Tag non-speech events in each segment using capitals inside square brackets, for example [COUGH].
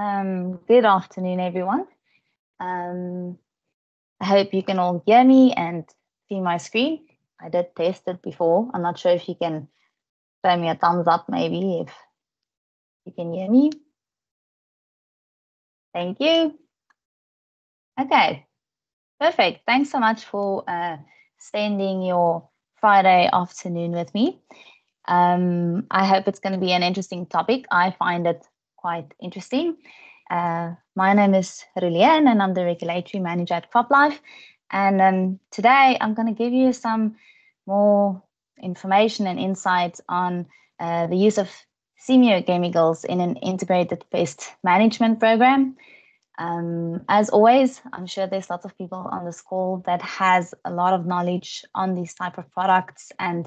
Um, good afternoon, everyone. Um, I hope you can all hear me and see my screen. I did test it before. I'm not sure if you can show me a thumbs up, maybe, if you can hear me. Thank you. Okay, perfect. Thanks so much for uh, spending your Friday afternoon with me. Um, I hope it's going to be an interesting topic. I find it quite interesting. Uh, my name is Rulian and I'm the regulatory manager at CropLife. And um, today I'm going to give you some more information and insights on uh, the use of semiochemicals in an integrated pest management program. Um, as always, I'm sure there's lots of people on this call that has a lot of knowledge on these type of products and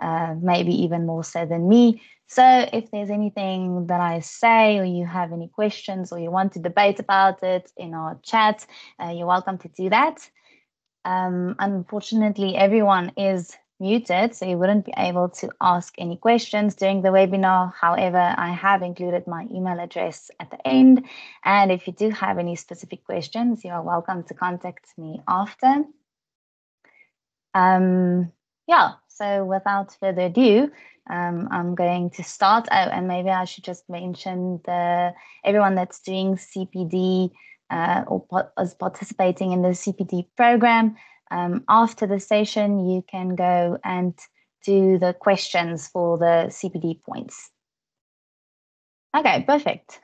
uh, maybe even more so than me. So if there's anything that I say or you have any questions or you want to debate about it in our chat, uh, you're welcome to do that. Um, unfortunately, everyone is muted, so you wouldn't be able to ask any questions during the webinar. However, I have included my email address at the end. And if you do have any specific questions, you are welcome to contact me after. Um, yeah, so without further ado, um, I'm going to start out and maybe I should just mention the everyone that's doing CPD uh, or is participating in the CPD program. Um, after the session, you can go and do the questions for the CPD points. Okay, perfect.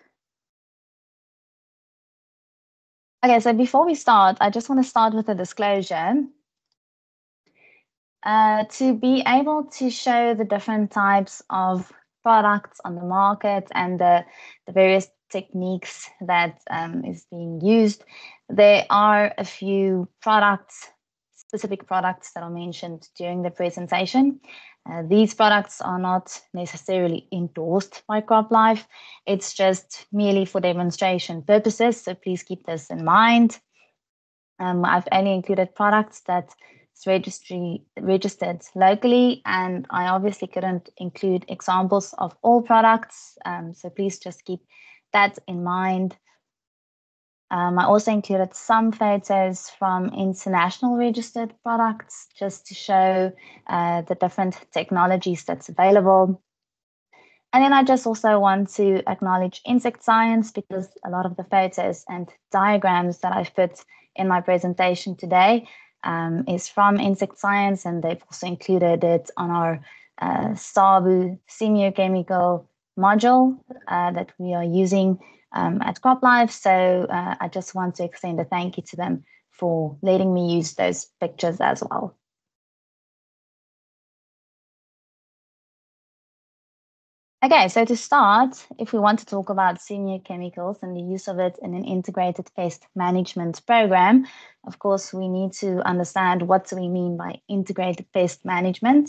Okay, so before we start, I just want to start with a disclosure. Uh, to be able to show the different types of products on the market and the, the various techniques that um, is being used, there are a few products specific products that are mentioned during the presentation. Uh, these products are not necessarily endorsed by CropLife. It's just merely for demonstration purposes, so please keep this in mind. Um, I've only included products that registry registered locally and I obviously couldn't include examples of all products um, so please just keep that in mind um, I also included some photos from international registered products just to show uh, the different technologies that's available. And then I just also want to acknowledge insect science because a lot of the photos and diagrams that I've put in my presentation today um, is from insect science and they've also included it on our uh, SABU semiochemical module uh, that we are using um, at CropLife. So uh, I just want to extend a thank you to them for letting me use those pictures as well. Okay, so to start, if we want to talk about semiochemicals and the use of it in an integrated pest management program, of course, we need to understand what do we mean by integrated pest management.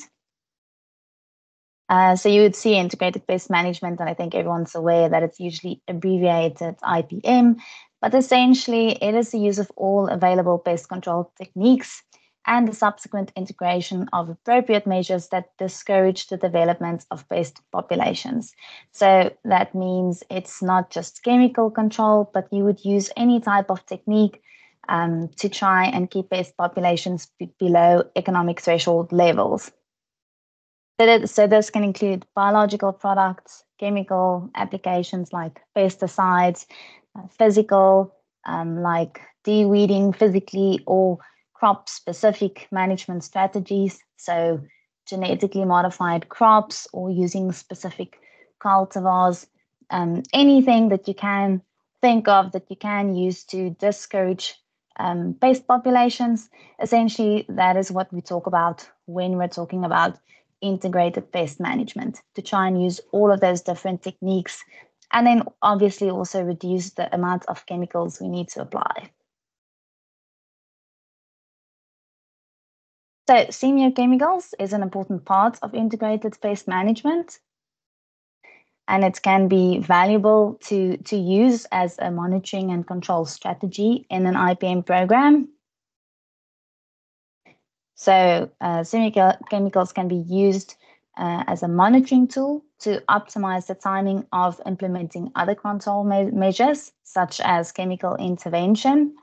Uh, so you would see integrated pest management, and I think everyone's aware that it's usually abbreviated IPM, but essentially it is the use of all available pest control techniques and the subsequent integration of appropriate measures that discourage the development of pest populations. So that means it's not just chemical control, but you would use any type of technique um, to try and keep pest populations below economic threshold levels. So this can include biological products, chemical applications like pesticides, uh, physical, um, like de-weeding physically or crop-specific management strategies. So genetically modified crops or using specific cultivars, um, anything that you can think of that you can use to discourage um, pest populations. Essentially, that is what we talk about when we're talking about integrated pest management to try and use all of those different techniques and then obviously also reduce the amount of chemicals we need to apply. So semiochemicals is an important part of integrated pest management and it can be valuable to, to use as a monitoring and control strategy in an IPM program so uh, chemicals can be used uh, as a monitoring tool to optimize the timing of implementing other control me measures, such as chemical intervention.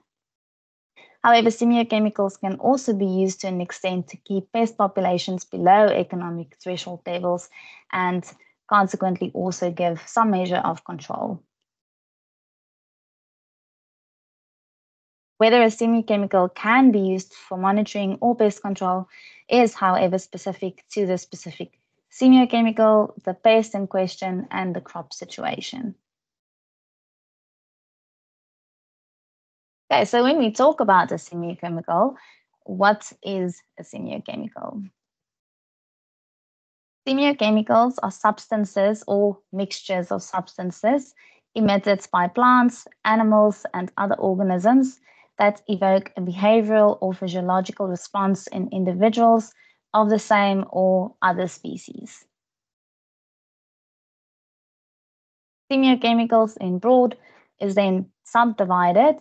However, semiochemicals can also be used to an extent to keep pest populations below economic threshold levels and consequently also give some measure of control. Whether a semiochemical can be used for monitoring or pest control is, however, specific to the specific semiochemical, the pest in question, and the crop situation. Okay, so when we talk about a semiochemical, what is a semiochemical? Semiochemicals are substances or mixtures of substances emitted by plants, animals, and other organisms that evoke a behavioral or physiological response in individuals of the same or other species. Semiochemicals in broad is then subdivided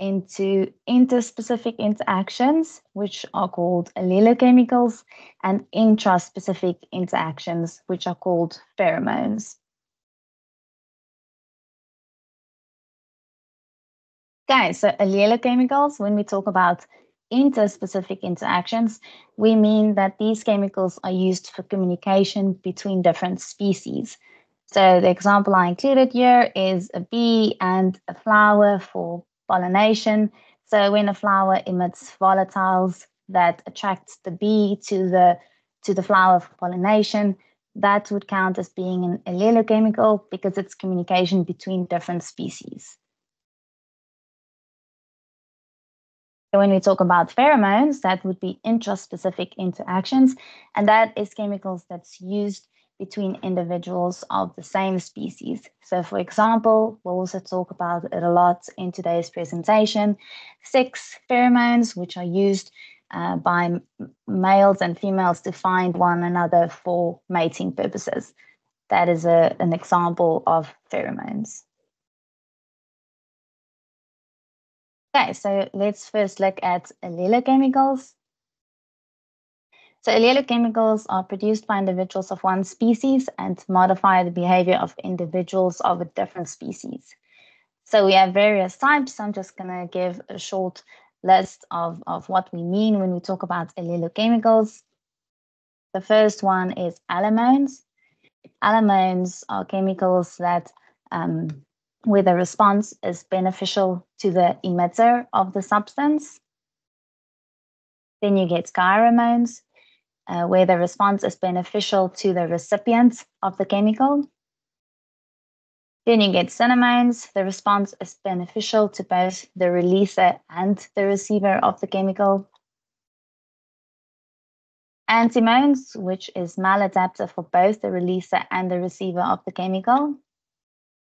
into interspecific interactions, which are called allelochemicals, and intraspecific interactions, which are called pheromones. Okay, so allelochemicals, when we talk about interspecific interactions, we mean that these chemicals are used for communication between different species. So the example I included here is a bee and a flower for pollination. So when a flower emits volatiles that attracts the bee to the to the flower for pollination, that would count as being an allelochemical because it's communication between different species. when we talk about pheromones, that would be intraspecific interactions, and that is chemicals that's used between individuals of the same species. So, for example, we'll also talk about it a lot in today's presentation. Sex pheromones, which are used uh, by males and females to find one another for mating purposes. That is a, an example of pheromones. Okay, so let's first look at allelochemicals. So allelochemicals are produced by individuals of one species and modify the behavior of individuals of a different species. So we have various types. I'm just going to give a short list of, of what we mean when we talk about allelochemicals. The first one is allomones. Allomones are chemicals that um, where the response is beneficial to the emitter of the substance. Then you get kairomones, uh, where the response is beneficial to the recipient of the chemical. Then you get synomones. The response is beneficial to both the releaser and the receiver of the chemical. Antimones, which is maladaptive for both the releaser and the receiver of the chemical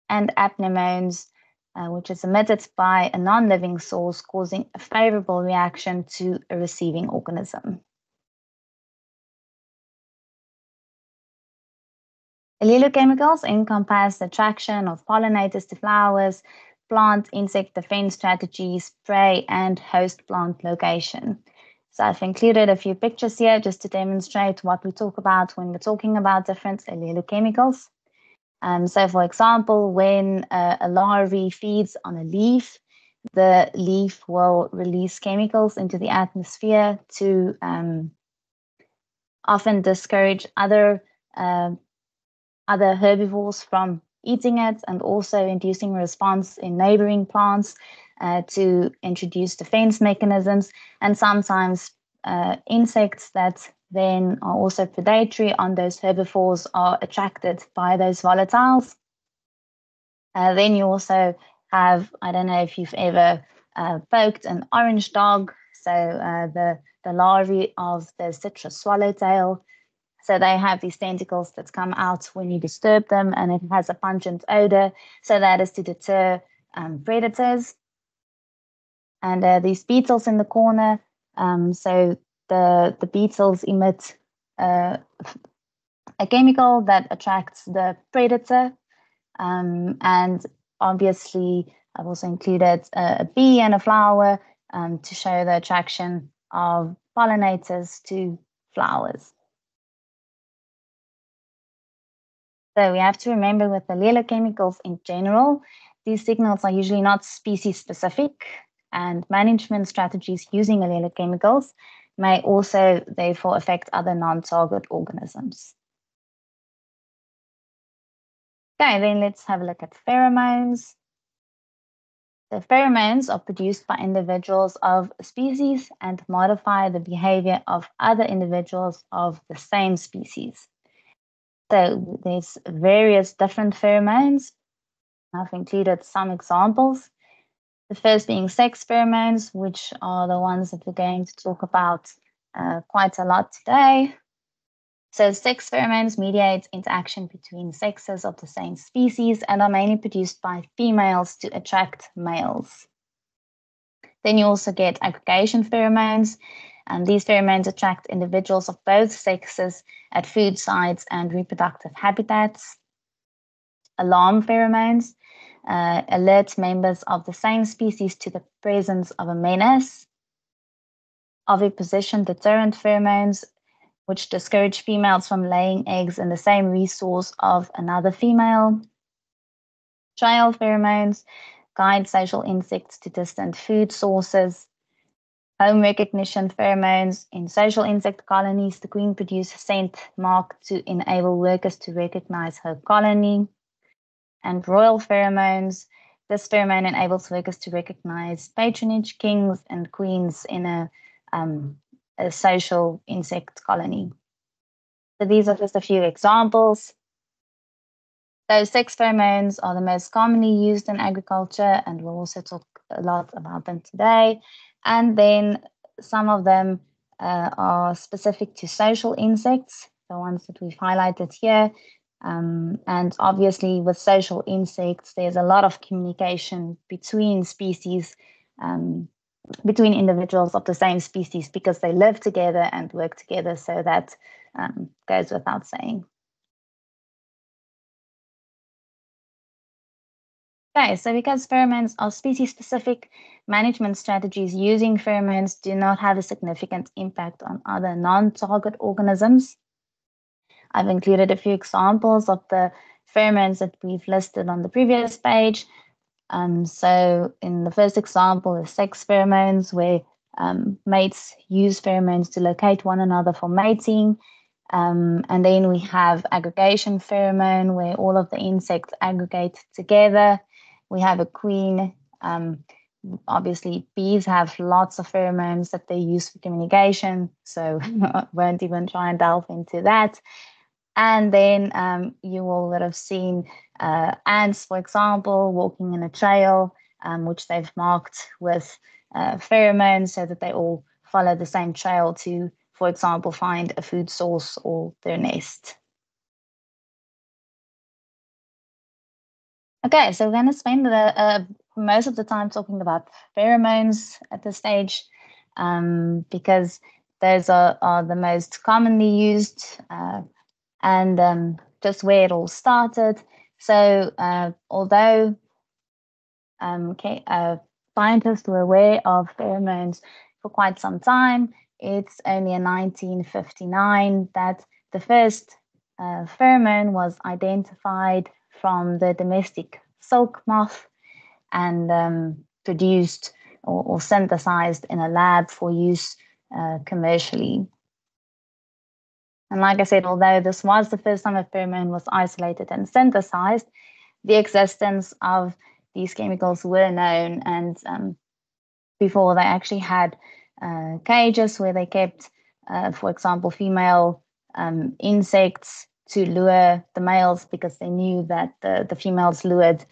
and apneumones, uh, which is emitted by a non-living source causing a favorable reaction to a receiving organism. Allelochemicals encompass the attraction of pollinators to flowers, plant insect defense strategies, prey, and host plant location. So I've included a few pictures here just to demonstrate what we talk about when we're talking about different allelochemicals. Um, so, for example, when uh, a larvae feeds on a leaf, the leaf will release chemicals into the atmosphere to um, often discourage other uh, other herbivores from eating it, and also inducing response in neighboring plants uh, to introduce defense mechanisms, and sometimes uh, insects that then are also predatory on those herbivores are attracted by those volatiles. Uh, then you also have, I don't know if you've ever uh, poked an orange dog, so uh, the, the larvae of the citrus swallowtail. So they have these tentacles that come out when you disturb them, and it has a pungent odor. So that is to deter um, predators. And uh, these beetles in the corner, um, so the, the beetles emit uh, a chemical that attracts the predator. Um, and obviously, I've also included a, a bee and a flower um, to show the attraction of pollinators to flowers. So we have to remember with the chemicals in general, these signals are usually not species specific, and management strategies using chemicals may also therefore affect other non-target organisms. Okay, then let's have a look at pheromones. The pheromones are produced by individuals of species and modify the behavior of other individuals of the same species. So there's various different pheromones. I've included some examples. The first being sex pheromones, which are the ones that we're going to talk about uh, quite a lot today. So sex pheromones mediate interaction between sexes of the same species and are mainly produced by females to attract males. Then you also get aggregation pheromones, and these pheromones attract individuals of both sexes at food sites and reproductive habitats. Alarm pheromones uh, alert members of the same species to the presence of a menace. Oviposition deterrent pheromones which discourage females from laying eggs in the same resource of another female. Trail pheromones guide social insects to distant food sources. Home recognition pheromones in social insect colonies, the queen produces scent mark to enable workers to recognize her colony. And royal pheromones, this pheromone enables workers to recognize patronage, kings, and queens in a um, a social insect colony. So these are just a few examples. Those sex pheromones are the most commonly used in agriculture, and we'll also talk a lot about them today. And then some of them uh, are specific to social insects, the ones that we've highlighted here. Um, and obviously, with social insects, there's a lot of communication between species um, between individuals of the same species because they live together and work together. So that um, goes without saying. Okay, so because pheromones are species specific, management strategies using pheromones do not have a significant impact on other non target organisms. I've included a few examples of the pheromones that we've listed on the previous page. Um, so in the first example is sex pheromones, where um, mates use pheromones to locate one another for mating. Um, and then we have aggregation pheromone, where all of the insects aggregate together. We have a queen. Um, obviously, bees have lots of pheromones that they use for communication, so [LAUGHS] won't even try and delve into that. And then um, you will have seen uh, ants, for example, walking in a trail, um, which they've marked with uh, pheromones so that they all follow the same trail to, for example, find a food source or their nest. Okay, so we're going to spend the, uh, most of the time talking about pheromones at this stage um, because those are, are the most commonly used uh, and um, just where it all started. So, uh, although um, okay, uh, scientists were aware of pheromones for quite some time, it's only in 1959 that the first uh, pheromone was identified from the domestic silk moth and um, produced or, or, synthesized in a lab for use uh, commercially. And like I said, although this was the first time a pheromone was isolated and synthesized, the existence of these chemicals were known. And um, before they actually had uh, cages where they kept, uh, for example, female um, insects to lure the males because they knew that the, the females lured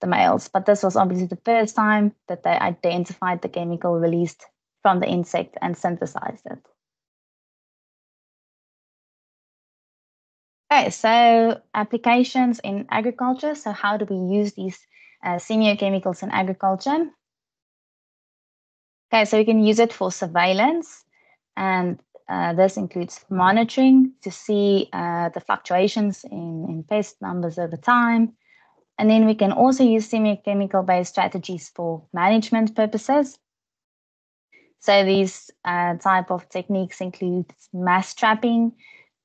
the males. But this was obviously the first time that they identified the chemical released from the insect and synthesized it. Okay, so applications in agriculture. So how do we use these uh, semiochemicals in agriculture? Okay, so we can use it for surveillance, and uh, this includes monitoring to see uh, the fluctuations in, in pest numbers over time. And then we can also use semiochemical-based strategies for management purposes. So these uh, type of techniques include mass trapping,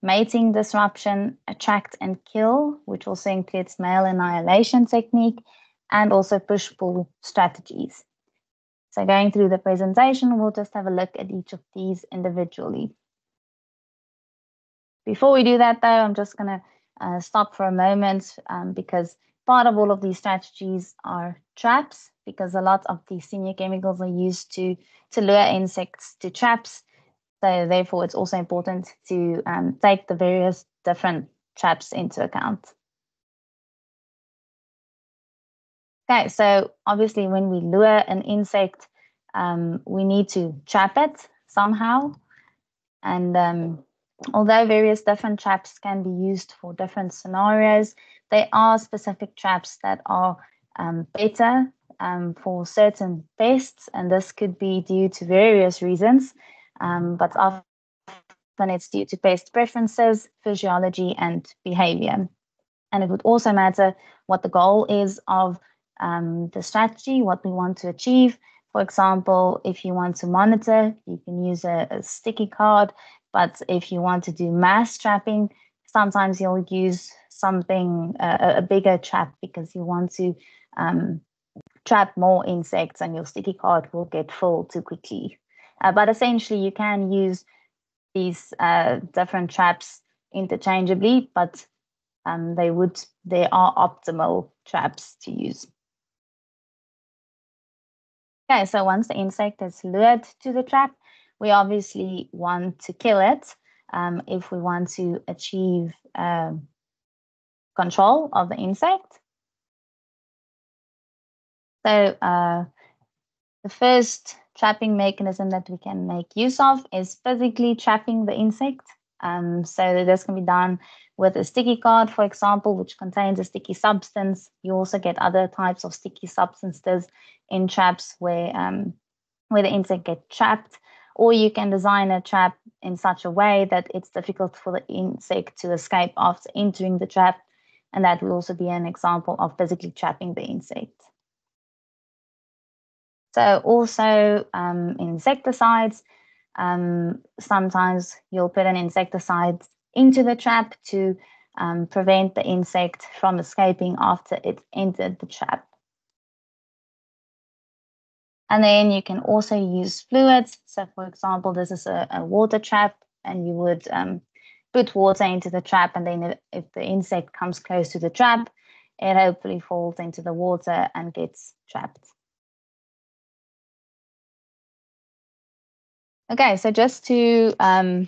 mating disruption, attract and kill, which also includes male annihilation technique, and also push-pull strategies. So going through the presentation, we'll just have a look at each of these individually. Before we do that though, I'm just gonna uh, stop for a moment um, because part of all of these strategies are traps because a lot of these semiochemicals are used to, to lure insects to traps. So therefore, it's also important to um, take the various different traps into account. Okay, so obviously when we lure an insect, um, we need to trap it somehow. And um, although various different traps can be used for different scenarios, there are specific traps that are um, better um, for certain pests, and this could be due to various reasons, um, but often it's due to pest preferences, physiology, and behavior. And it would also matter what the goal is of um, the strategy, what we want to achieve. For example, if you want to monitor, you can use a, a sticky card. But if you want to do mass trapping, sometimes you'll use something, uh, a bigger trap, because you want to um, trap more insects and your sticky card will get full too quickly. Uh, but essentially, you can use these uh, different traps interchangeably, but um, they would they are optimal traps to use. Okay, so once the insect is lured to the trap, we obviously want to kill it um, if we want to achieve um, control of the insect. So uh, the first trapping mechanism that we can make use of is physically trapping the insect. Um, so this can be done with a sticky card, for example, which contains a sticky substance. You also get other types of sticky substances in traps where um, where the insect get trapped, or you can design a trap in such a way that it's difficult for the insect to escape after entering the trap, and that will also be an example of physically trapping the insect. So also um, insecticides, um, sometimes you'll put an insecticide into the trap to um, prevent the insect from escaping after it entered the trap. And then you can also use fluids. So for example, this is a, a water trap and you would um, put water into the trap and then if the insect comes close to the trap, it hopefully falls into the water and gets trapped. Okay, so just to um,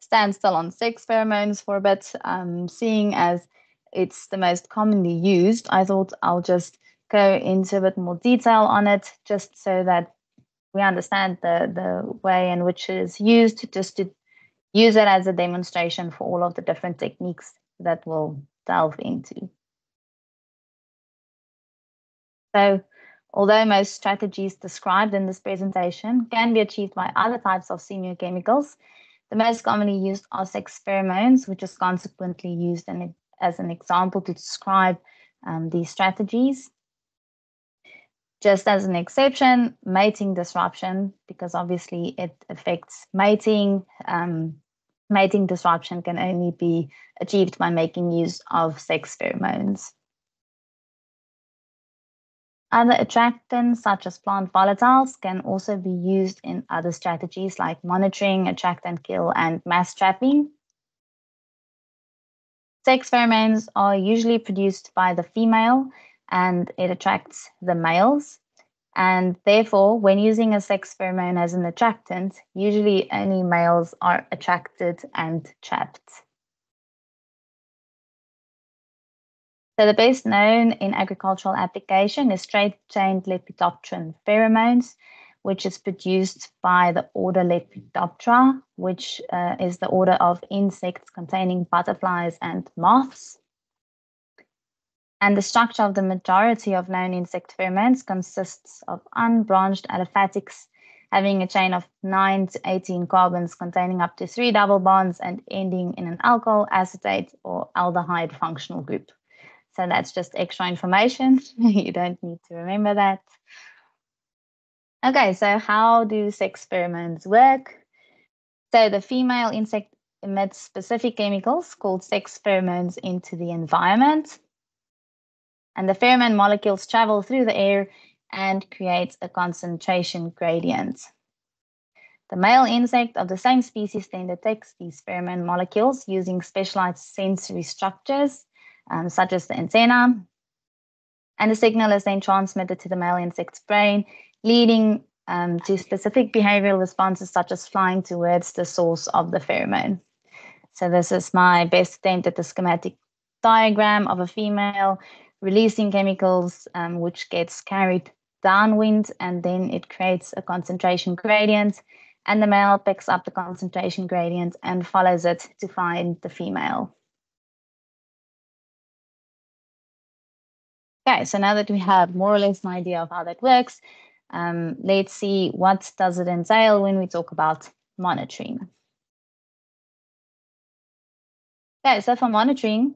stand still on sex pheromones for a bit, um, seeing as it's the most commonly used, I thought I'll just go into a bit more detail on it, just so that we understand the, the way in which it is used, just to use it as a demonstration for all of the different techniques that we'll delve into. So Although most strategies described in this presentation can be achieved by other types of semiochemicals, the most commonly used are sex pheromones, which is consequently used in, as an example to describe um, these strategies. Just as an exception, mating disruption, because obviously it affects mating. Um, mating disruption can only be achieved by making use of sex pheromones. Other attractants, such as plant volatiles, can also be used in other strategies like monitoring, attract and kill, and mass trapping. Sex pheromones are usually produced by the female and it attracts the males. And therefore, when using a sex pheromone as an attractant, usually only males are attracted and trapped. So the best known in agricultural application is straight-chained Lepidopteran pheromones, which is produced by the order Lepidoptera, which uh, is the order of insects containing butterflies and moths. And the structure of the majority of known insect pheromones consists of unbranched aliphatics having a chain of 9 to 18 carbons containing up to three double bonds and ending in an alkyl, acetate, or aldehyde functional group. So that's just extra information. [LAUGHS] you don't need to remember that. Okay, so how do sex pheromones work? So the female insect emits specific chemicals called sex pheromones into the environment. And the pheromone molecules travel through the air and create a concentration gradient. The male insect of the same species then detects these pheromone molecules using specialized sensory structures, um, such as the antenna. And the signal is then transmitted to the male insect's brain, leading um, to specific behavioral responses, such as flying towards the source of the pheromone. So this is my best attempt at the schematic diagram of a female releasing chemicals, um, which gets carried downwind, and then it creates a concentration gradient and the male picks up the concentration gradient and follows it to find the female. Okay, so now that we have more or less an idea of how that works, um, let's see what does it entail when we talk about monitoring. Okay, so for monitoring,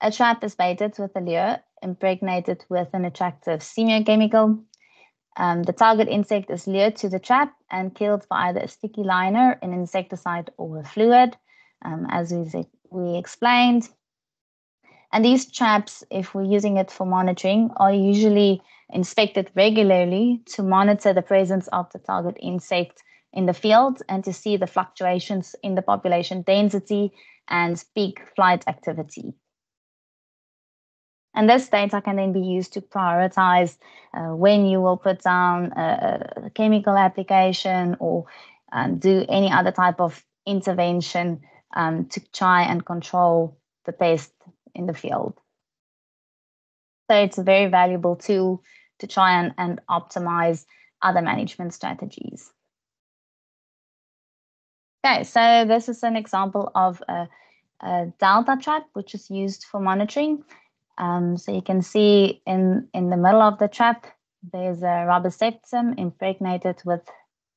a trap is baited with a lure impregnated with an attractive semiochemical um, the target insect is lured to the trap and killed by either a sticky liner, an insecticide, or a fluid, um, as we, we explained. And these traps, if we're using it for monitoring, are usually inspected regularly to monitor the presence of the target insect in the field and to see the fluctuations in the population density and peak flight activity. And this data can then be used to prioritize uh, when you will put down a, a chemical application or um, do any other type of intervention um, to try and control the pest in the field. So it's a very valuable tool to try and, and optimize other management strategies. Okay, so this is an example of a, a delta trap, which is used for monitoring. Um, so you can see in, in the middle of the trap, there's a rubber septum impregnated with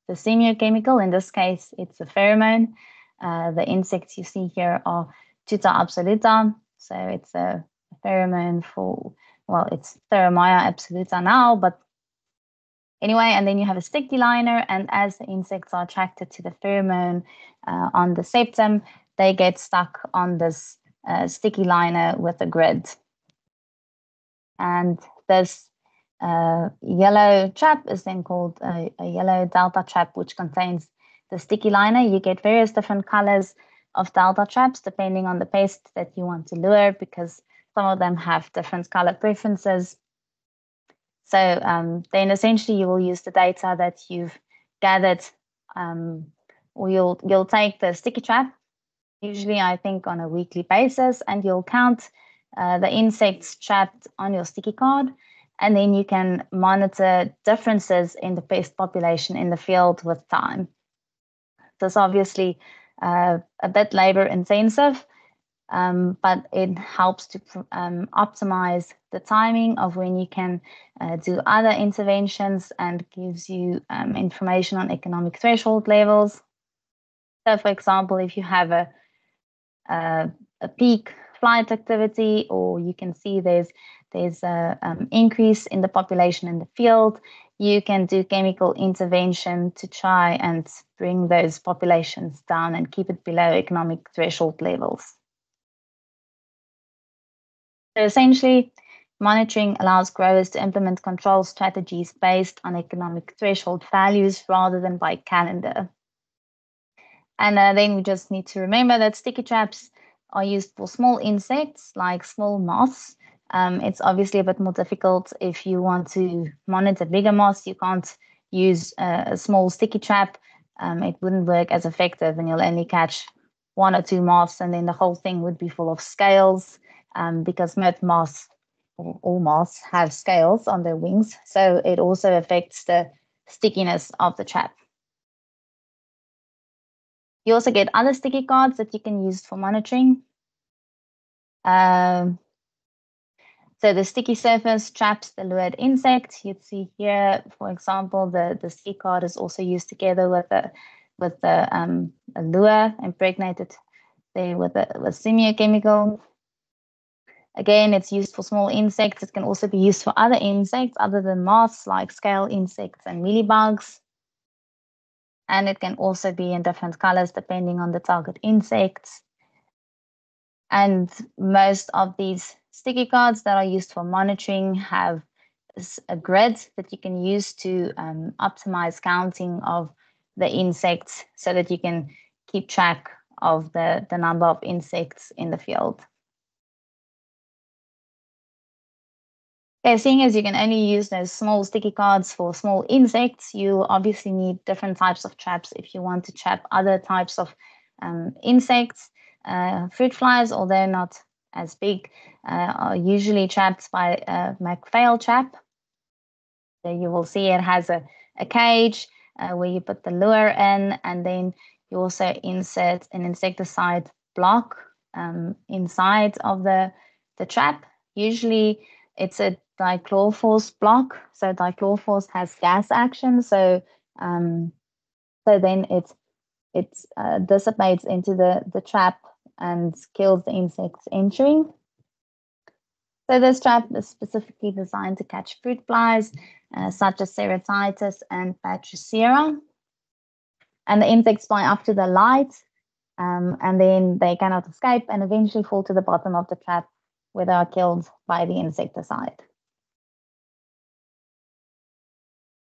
the semiochemical. In this case, it's a pheromone. Uh, the insects you see here are Tuta absoluta. So it's a pheromone for, well, it's Phthorimaea absoluta now, but anyway, and then you have a sticky liner. And as the insects are attracted to the pheromone uh, on the septum, they get stuck on this uh, sticky liner with a grid. And this uh, yellow trap is then called a, a, yellow delta trap, which contains the sticky liner. You get various different colors of delta traps depending on the pest that you want to lure because some of them have different color preferences. So um, then essentially you will use the data that you've gathered um, or you'll, you'll take the sticky trap, usually I think on a weekly basis, and you'll count uh, the insects trapped on your sticky card. And then you can monitor differences in the pest population in the field with time. It's obviously uh, a bit labor intensive, um, but it helps to um, optimize the timing of when you can uh, do other interventions and gives you um, information on economic threshold levels. So, for example, if you have a, a, a peak flight activity, or you can see there's there's a um, increase in the population in the field. You can do chemical intervention to try and bring those populations down and keep it below economic threshold levels. So essentially, monitoring allows growers to implement control strategies based on economic threshold values rather than by calendar. And uh, then we just need to remember that sticky traps are used for small insects like small moths. Um, it's obviously a bit more difficult if you want to monitor bigger moths. You can't use a, a small sticky trap. Um, it wouldn't work as effective, and you'll only catch one or two moths, and then the whole thing would be full of scales um, because most moths, all moths, have scales on their wings. So it also affects the stickiness of the trap. You also get other sticky cards that you can use for monitoring. Um, so the sticky surface traps the lured insect. You'd see here, for example, the, the sticky card is also used together with the with the um, lure impregnated there with a with semiochemical. Again, it's used for small insects. It can also be used for other insects other than moths, like scale insects and mealybugs. And it can also be in different colors depending on the target insects. And most of these sticky cards that are used for monitoring have a grid that you can use to um, optimize counting of the insects so that you can keep track of the, the number of insects in the field. Okay, seeing as you can only use those small sticky cards for small insects, you obviously need different types of traps if you want to trap other types of um, insects. Uh, fruit flies, although not as big, uh, are usually trapped by a McPhail trap. You will see it has a, a cage uh, where you put the lure in, and then you also insert an insecticide block um, inside of the, the trap. Usually it's a dichlorophos block. So dichlorophos has gas action. So um, so then it it uh, dissipates into the, the trap and kills the insects entering. So this trap is specifically designed to catch fruit flies, uh, such as Ceratitis and Bactrocera. And the insects fly up to the light, um, and then they cannot escape and eventually fall to the bottom of the trap where they are killed by the insecticide.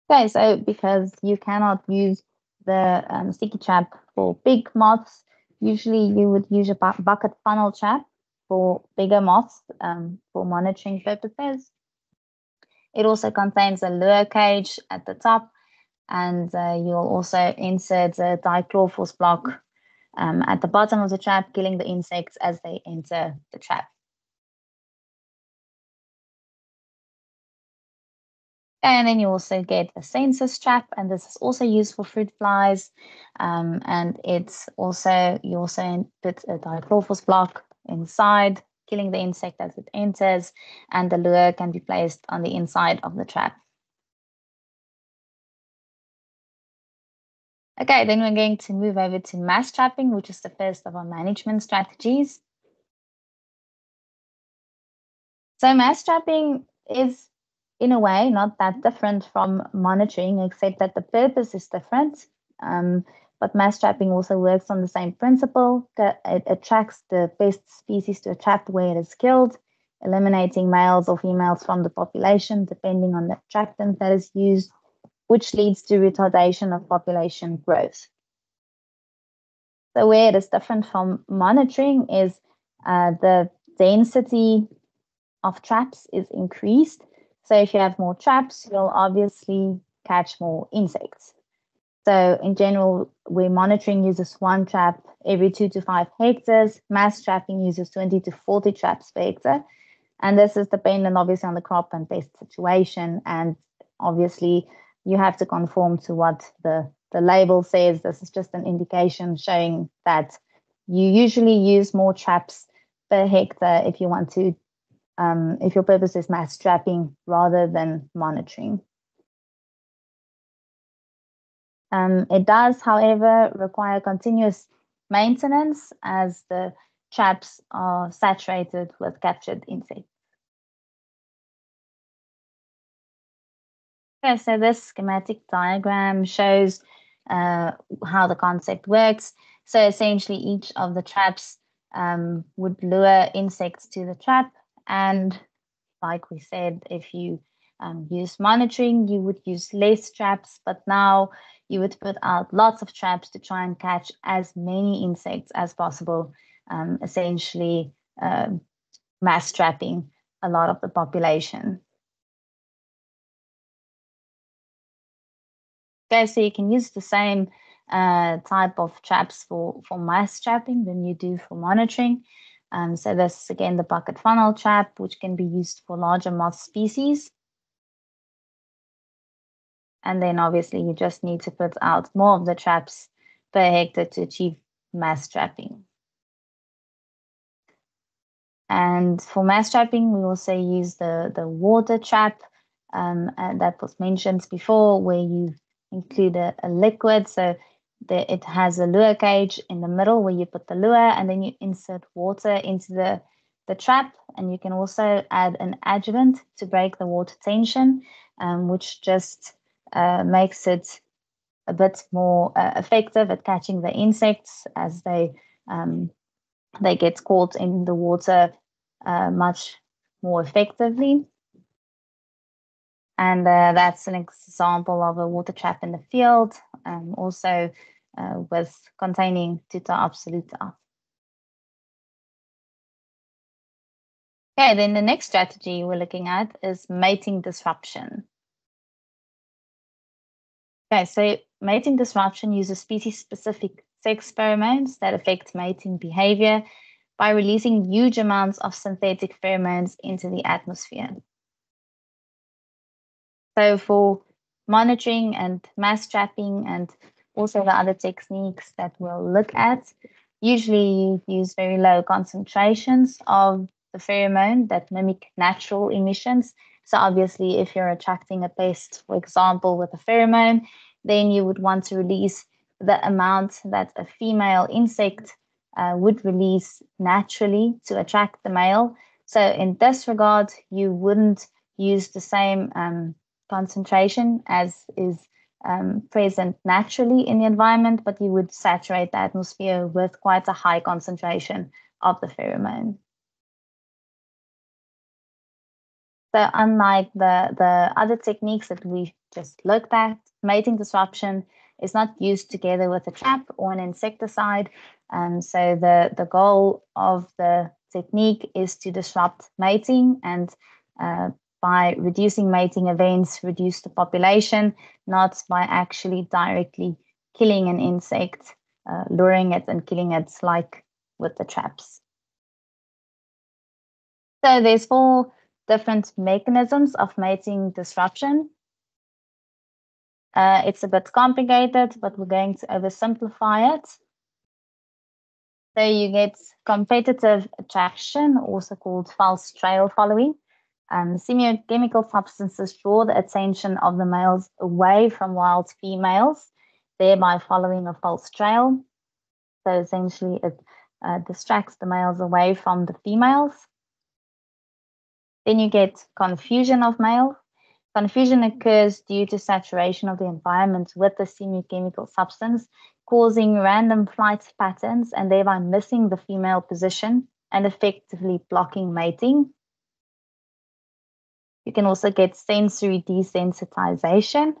Okay, so because you cannot use the um, sticky trap for big moths, usually you would use a bu bucket funnel trap for bigger moths um, for monitoring purposes. It also contains a lure cage at the top, and uh, you'll also insert a dichlorophos block um, at the bottom of the trap, killing the insects as they enter the trap. And then you also get a census trap, and this is also used for fruit flies. Um, and it's also, you also put a dichlorophos block inside, killing the insect as it enters, and the lure can be placed on the inside of the trap. Okay, then we're going to move over to mass trapping, which is the first of our management strategies. So mass trapping is in a way not that different from monitoring, except that the purpose is different. Um, but mass trapping also works on the same principle. It attracts the best species to a trap where it is killed, eliminating males or females from the population, depending on the attractant that is used, which leads to retardation of population growth. So where it is different from monitoring is uh, the density of traps is increased so if you have more traps, you'll obviously catch more insects. So in general, we're monitoring uses one trap every two to five hectares. Mass trapping uses 20 to 40 traps per hectare. And this is dependent obviously on the crop and pest situation. And obviously you have to conform to what the, the label says. This is just an indication showing that you usually use more traps per hectare if you want to um, if your purpose is mass trapping rather than monitoring. Um, it does, however, require continuous maintenance as the traps are saturated with captured insects. Okay, so this schematic diagram shows uh, how the concept works. So essentially each of the traps um, would lure insects to the trap and like we said, if you um, use monitoring, you would use less traps, but now you would put out lots of traps to try and catch as many insects as possible, um, essentially uh, mass trapping a lot of the population. Okay, so you can use the same uh, type of traps for, for mass trapping than you do for monitoring. Um, so this is again the bucket funnel trap, which can be used for larger moth species. And then obviously you just need to put out more of the traps per hectare to achieve mass trapping. And for mass trapping, we also use the, the water trap um, that was mentioned before, where you include a, a liquid. So the, it has a lure cage in the middle where you put the lure and then you insert water into the, the trap. And you can also add an adjuvant to break the water tension, um, which just uh, makes it a bit more uh, effective at catching the insects as they um, they get caught in the water uh, much more effectively. And uh, that's an example of a water trap in the field, um, also uh, with containing Tuta absoluta. Okay, then the next strategy we're looking at is mating disruption. Okay, so mating disruption uses species-specific sex pheromones that affect mating behavior by releasing huge amounts of synthetic pheromones into the atmosphere. So for monitoring and mass trapping and also the other techniques that we'll look at, usually you use very low concentrations of the pheromone that mimic natural emissions. So obviously if you're attracting a pest, for example, with a pheromone, then you would want to release the amount that a female insect uh, would release naturally to attract the male. So in this regard, you wouldn't use the same um, concentration as is um, present naturally in the environment, but you would saturate the atmosphere with quite a high concentration of the pheromone. So unlike the, the other techniques that we just looked at, mating disruption is not used together with a trap or an insecticide. And so the, the goal of the technique is to disrupt mating and uh, by reducing mating events, reduce the population, not by actually directly killing an insect, uh, luring it and killing it like with the traps. So there's four different mechanisms of mating disruption. Uh, it's a bit complicated, but we're going to oversimplify it. So you get competitive attraction, also called false trail following. Um, semiochemical substances draw the attention of the males away from wild females, thereby following a false trail. So essentially, it uh, distracts the males away from the females. Then you get confusion of males. Confusion occurs due to saturation of the environment with the semiochemical substance, causing random flight patterns and thereby missing the female position and effectively blocking mating. You can also get sensory desensitization.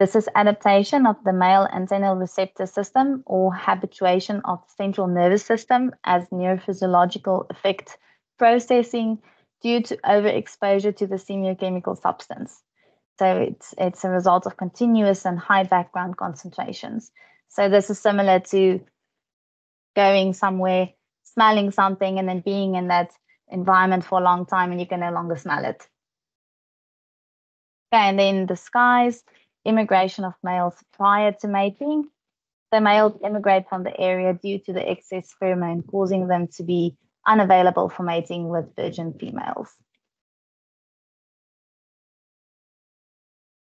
This is adaptation of the male antennal receptor system or habituation of the central nervous system as neurophysiological effect processing due to overexposure to the semiochemical substance. So it's, it's a result of continuous and high background concentrations. So this is similar to going somewhere, smelling something, and then being in that environment for a long time and you can no longer smell it. And then the skies, immigration of males prior to mating. The males immigrate from the area due to the excess pheromone, causing them to be unavailable for mating with virgin females.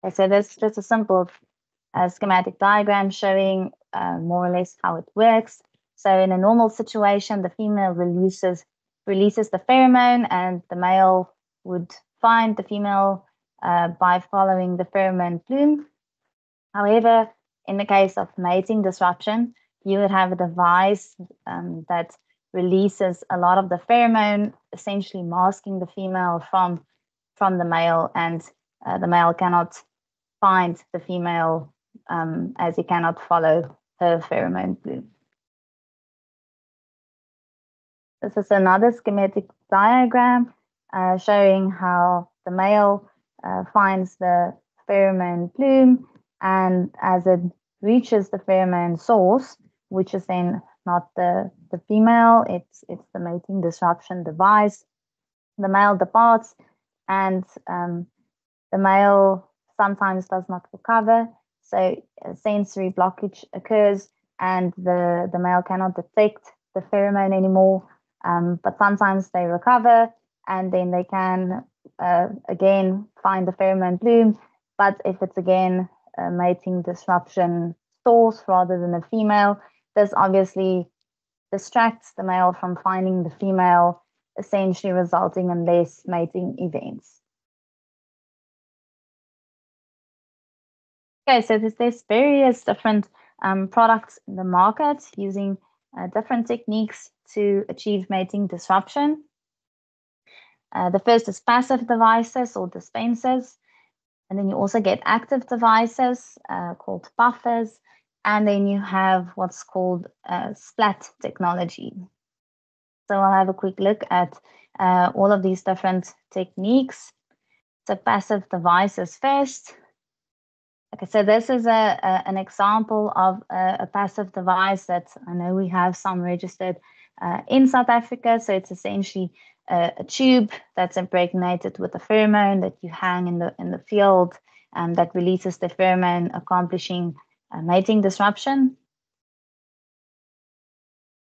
Okay, so that's just a simple uh, schematic diagram showing uh, more or less how it works. So in a normal situation, the female releases releases the pheromone and the male would find the female uh, by following the pheromone plume. However, in the case of mating disruption, you would have a device um, that releases a lot of the pheromone, essentially masking the female from from the male, and uh, the male cannot find the female um, as he cannot follow her pheromone plume. This is another schematic diagram uh, showing how the male uh, finds the pheromone plume, and as it reaches the pheromone source, which is then not the, the female, it's, it's the mating disruption device. The male departs and um, the male sometimes does not recover. So sensory blockage occurs and the, the male cannot detect the pheromone anymore. Um, but sometimes they recover and then they can uh, again find the pheromone plume. But if it's again a mating disruption source rather than a female, this obviously distracts the male from finding the female, essentially resulting in less mating events. Okay, so there's, there's various different um, products in the market using uh, different techniques to achieve mating disruption. Uh, the first is passive devices or dispensers. And then you also get active devices uh, called buffers. And then you have what's called uh, splat technology. So I'll have a quick look at uh, all of these different techniques. So passive devices first. Okay, so this is a, a an example of a, a, passive device that I know we have some registered uh, in South Africa. So it's essentially a, a, tube that's impregnated with a pheromone that you hang in the in the field and that releases the pheromone, accomplishing mating disruption.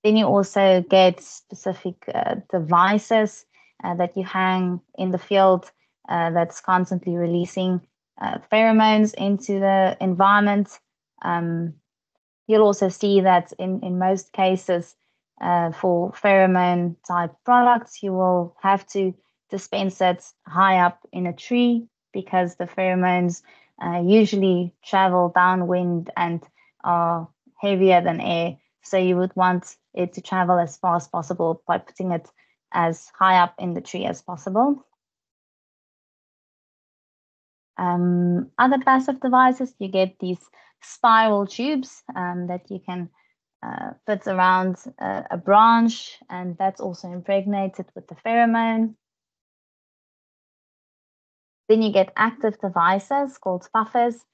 Then you also get specific uh, devices uh, that you hang in the field uh, that's constantly releasing uh, pheromones into the environment. Um, you'll also see that in, in most cases uh, for pheromone type products, you will have to dispense it high up in a tree because the pheromones uh, usually travel downwind and are heavier than air. So you would want it to travel as far as possible by putting it as high up in the tree as possible. Um, other passive devices, you get these spiral tubes um, that you can uh, put around a, a branch, and that's also impregnated with the pheromone. Then you get active devices called buffers.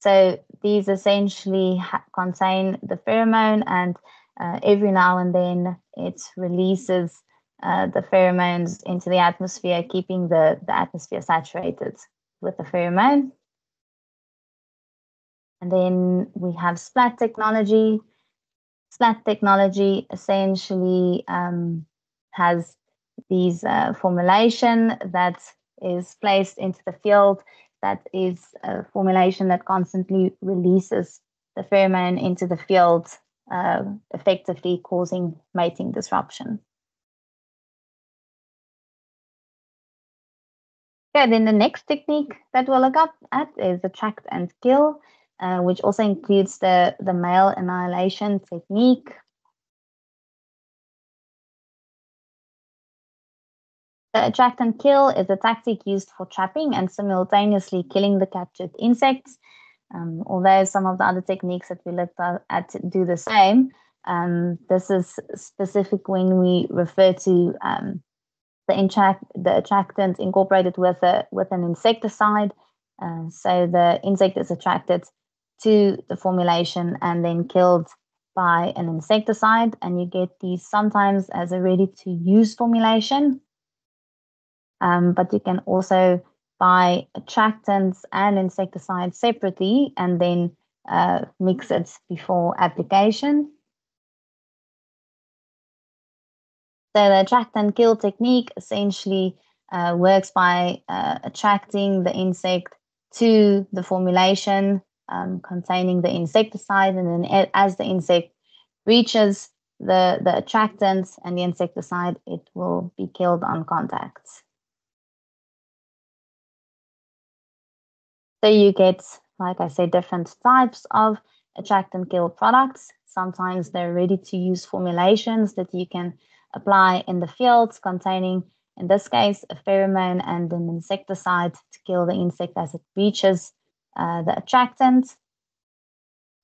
So these essentially contain the pheromone, and uh, every now and then it releases uh, the pheromones into the atmosphere, keeping the, the atmosphere saturated with the pheromone. And then we have splat technology. Splat technology essentially um, has these uh, formulation that is placed into the field that is a formulation that constantly releases the pheromone into the field, uh, effectively causing mating disruption. Okay, then the next technique that we'll look up at is attract and kill, uh, which also includes the, the male annihilation technique. The attract and kill is a tactic used for trapping and simultaneously killing the captured insects. Um, although some of the other techniques that we looked at do the same, um, this is specific when we refer to um, the, intract, the attractant incorporated with a with an insecticide. Uh, so the insect is attracted to the formulation and then killed by an insecticide, and you get these sometimes as a ready to use formulation um, but you can also buy attractants and insecticides separately and then uh, mix it before application. So the attract and kill technique essentially uh, works by uh, attracting the insect to the formulation um, containing the insecticide, and then as the insect reaches the, the attractant and the insecticide, it will be killed on contact. So you get, like I say, different types of attract and kill products. Sometimes they're ready to use formulations that you can apply in the fields containing, in this case, a pheromone and an insecticide to kill the insect as it reaches uh, the attractant.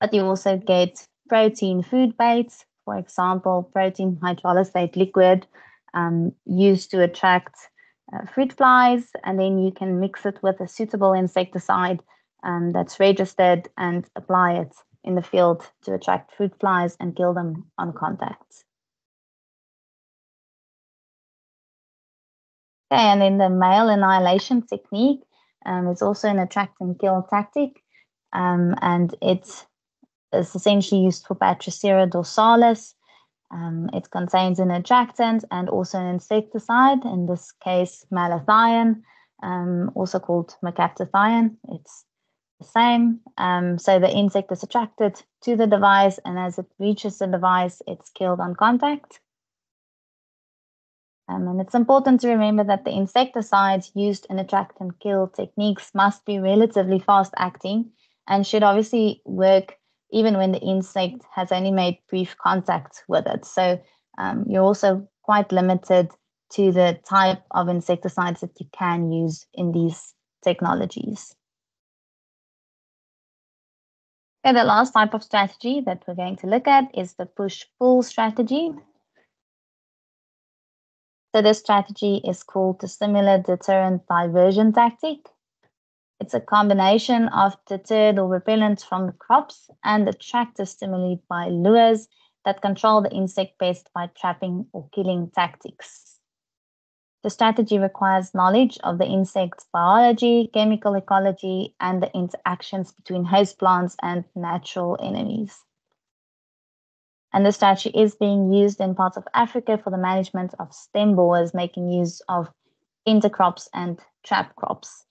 But you also get protein food baits, for example, protein hydrolysate liquid um, used to attract uh, fruit flies, and then you can mix it with a suitable insecticide um, that's registered and apply it in the field to attract fruit flies and kill them on contact. Okay, and then the male annihilation technique um, is also an attract and kill tactic, um, and it is essentially used for Bactrocera dorsalis, um, it contains an attractant and also an insecticide, in this case, malathion, um, also called mercaptothion. It's the same. Um, so the insect is attracted to the device, and as it reaches the device, it's killed on contact. Um, and it's important to remember that the insecticides used in attract and kill techniques must be relatively fast acting and should obviously work even when the insect has only made brief contact with it. So um, you're also quite limited to the type of insecticides that you can use in these technologies. Okay, the last type of strategy that we're going to look at is the push-pull strategy. So this strategy is called the stimulus deterrent diversion tactic. It's a combination of deterred or repellent from the crops and attractive stimuli by lures that control the insect pest by trapping or killing tactics. The strategy requires knowledge of the insect's biology, chemical ecology, and the interactions between host plants and natural enemies. And the strategy is being used in parts of Africa for the management of stem borers, making use of intercrops and trap crops.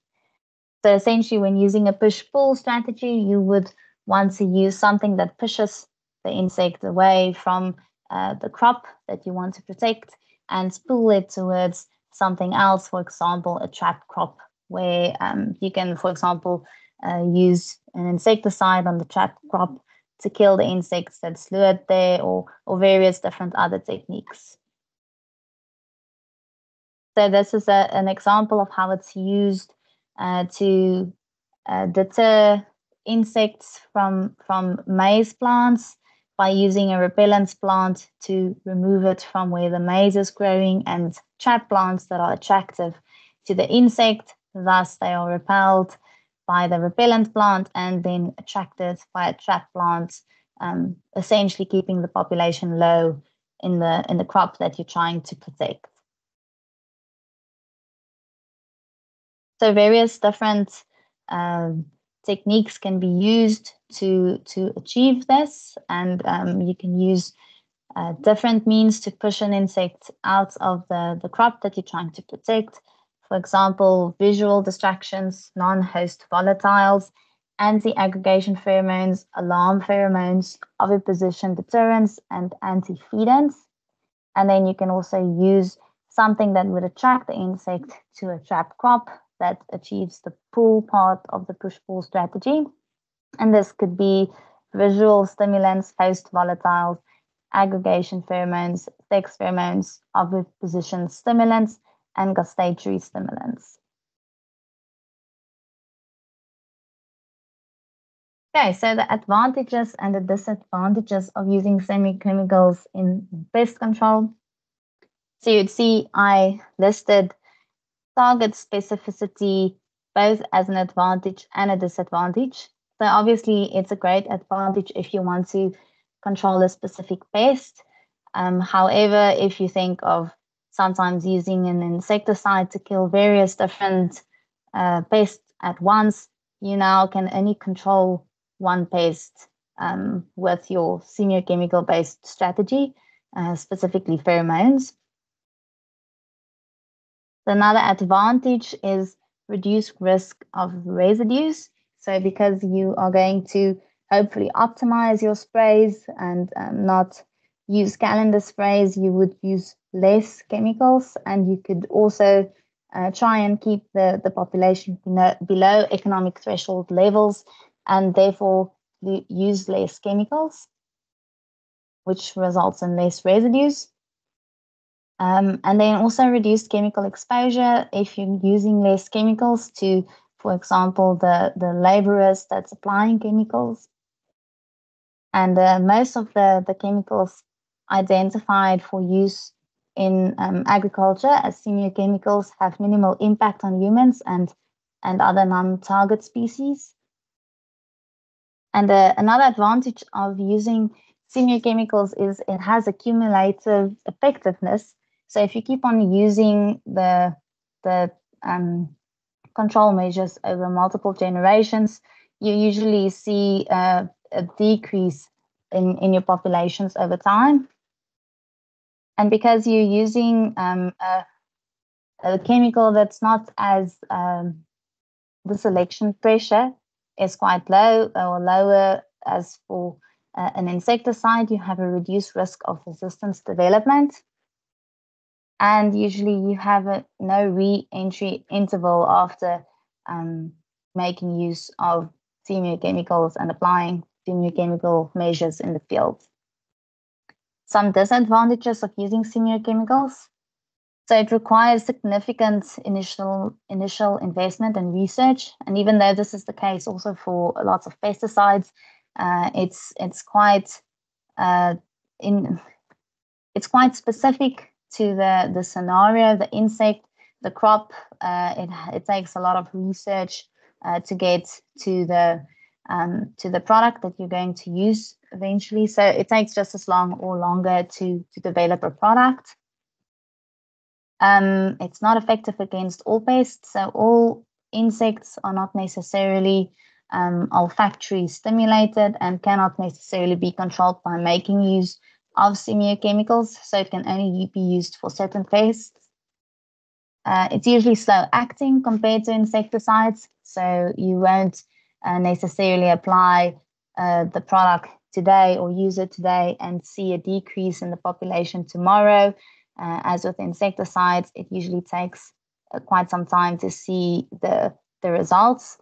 So essentially, when using a push-pull strategy, you would want to use something that pushes the insect away from uh, the crop that you want to protect and pull it towards something else, for example, a trap crop, where um, you can, for example, uh, use an insecticide on the trap crop to kill the insects that's lured there or, or various different other techniques. So this is a, an example of how it's used uh, to uh, deter insects from, from maize plants by using a repellent plant to remove it from where the maize is growing and trap plants that are attractive to the insect. Thus, they are repelled by the repellent plant and then attracted by a trap plant, um, essentially keeping the population low in the in the crop that you're trying to protect. So various different um, techniques can be used to to achieve this, and um, you can use uh, different means to push an insect out of the, the crop that you're trying to protect. For example, visual distractions, non-host volatiles, anti-aggregation pheromones, alarm pheromones, oviposition deterrents, and anti-feedants. And then you can also use something that would attract the insect to a trap crop that achieves the pull part of the push-pull strategy. And this could be visual stimulants, host volatiles, aggregation pheromones, sex pheromones, oviposition stimulants, and gustatory stimulants. Okay, so the advantages and the disadvantages of using semiochemicals in pest control. So you'd see I listed target specificity both as an advantage and a disadvantage. So obviously it's a great advantage if you want to control a specific pest. Um, however, if you think of sometimes using an insecticide to kill various different uh, pests at once, you now can only control one pest um, with your semiochemical based strategy, uh, specifically pheromones. Another advantage is reduced risk of residues. So because you are going to hopefully optimize your sprays and um, not use calendar sprays, you would use less chemicals and you could also uh, try and keep the, the population below economic threshold levels and therefore use less chemicals, which results in less residues. Um, and then also reduced chemical exposure if you're using less chemicals to, for example, the, the laborers that's applying chemicals. And uh, most of the, the chemicals identified for use in um, agriculture as semiochemicals have minimal impact on humans and, and other non-target species. And uh, another advantage of using semiochemicals is it has a cumulative effectiveness so if you keep on using the the um, control measures over multiple generations, you usually see a decrease in, in your populations over time. And because you're using um, a, a, chemical that's not as um, the selection pressure is quite low or lower as for uh, an insecticide, you have a reduced risk of resistance development and usually you have a no re-entry interval after um, making use of chemicals and applying chemical measures in the field. Some disadvantages of using semiochemicals. So it requires significant initial initial investment and research. And even though this is the case also for lots of pesticides, uh, it's it's quite uh, in it's quite specific to the the scenario, the insect, the crop. Uh, it it takes a lot of research uh, to get to the um, to the product that you're going to use eventually. So it takes just as long or longer to to develop a product. Um, it's not effective against all pests, so all insects are not necessarily um, olfactory stimulated and cannot necessarily be controlled by making use of semiochemicals, so it can only be used for certain pests. Uh, it's usually slow acting compared to insecticides, so you won't uh, necessarily apply uh, the product today or use it today and see a decrease in the population tomorrow. Uh, as with insecticides, it usually takes uh, quite some time to see the, the results.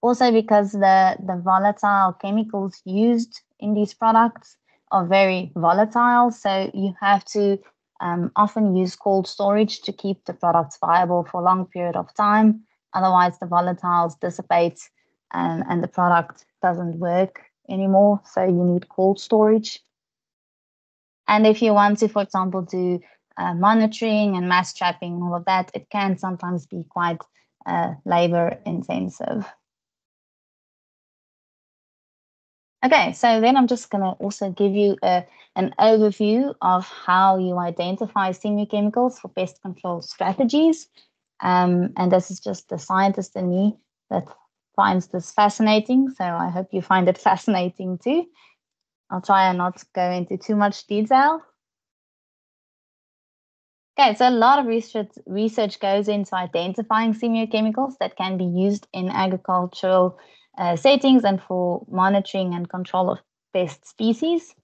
Also, because the, the volatile chemicals used in these products are very volatile, so you have to um, often use cold storage to keep the products viable for a long period of time. Otherwise, the volatiles dissipate and, and the product doesn't work anymore. So you need cold storage. And if you want to, for example, do uh, monitoring and mass trapping and all of that, it can sometimes be quite uh, labor intensive. Okay, so then I'm just going to also give you a, an overview of how you identify semiochemicals for pest control strategies. Um, and this is just the scientist in me that finds this fascinating. So I hope you find it [LAUGHS] fascinating too. I'll try and not go into too much detail. Okay, so a lot of research, research goes into identifying semiochemicals that can be used in agricultural uh, settings and for monitoring and control of pest species.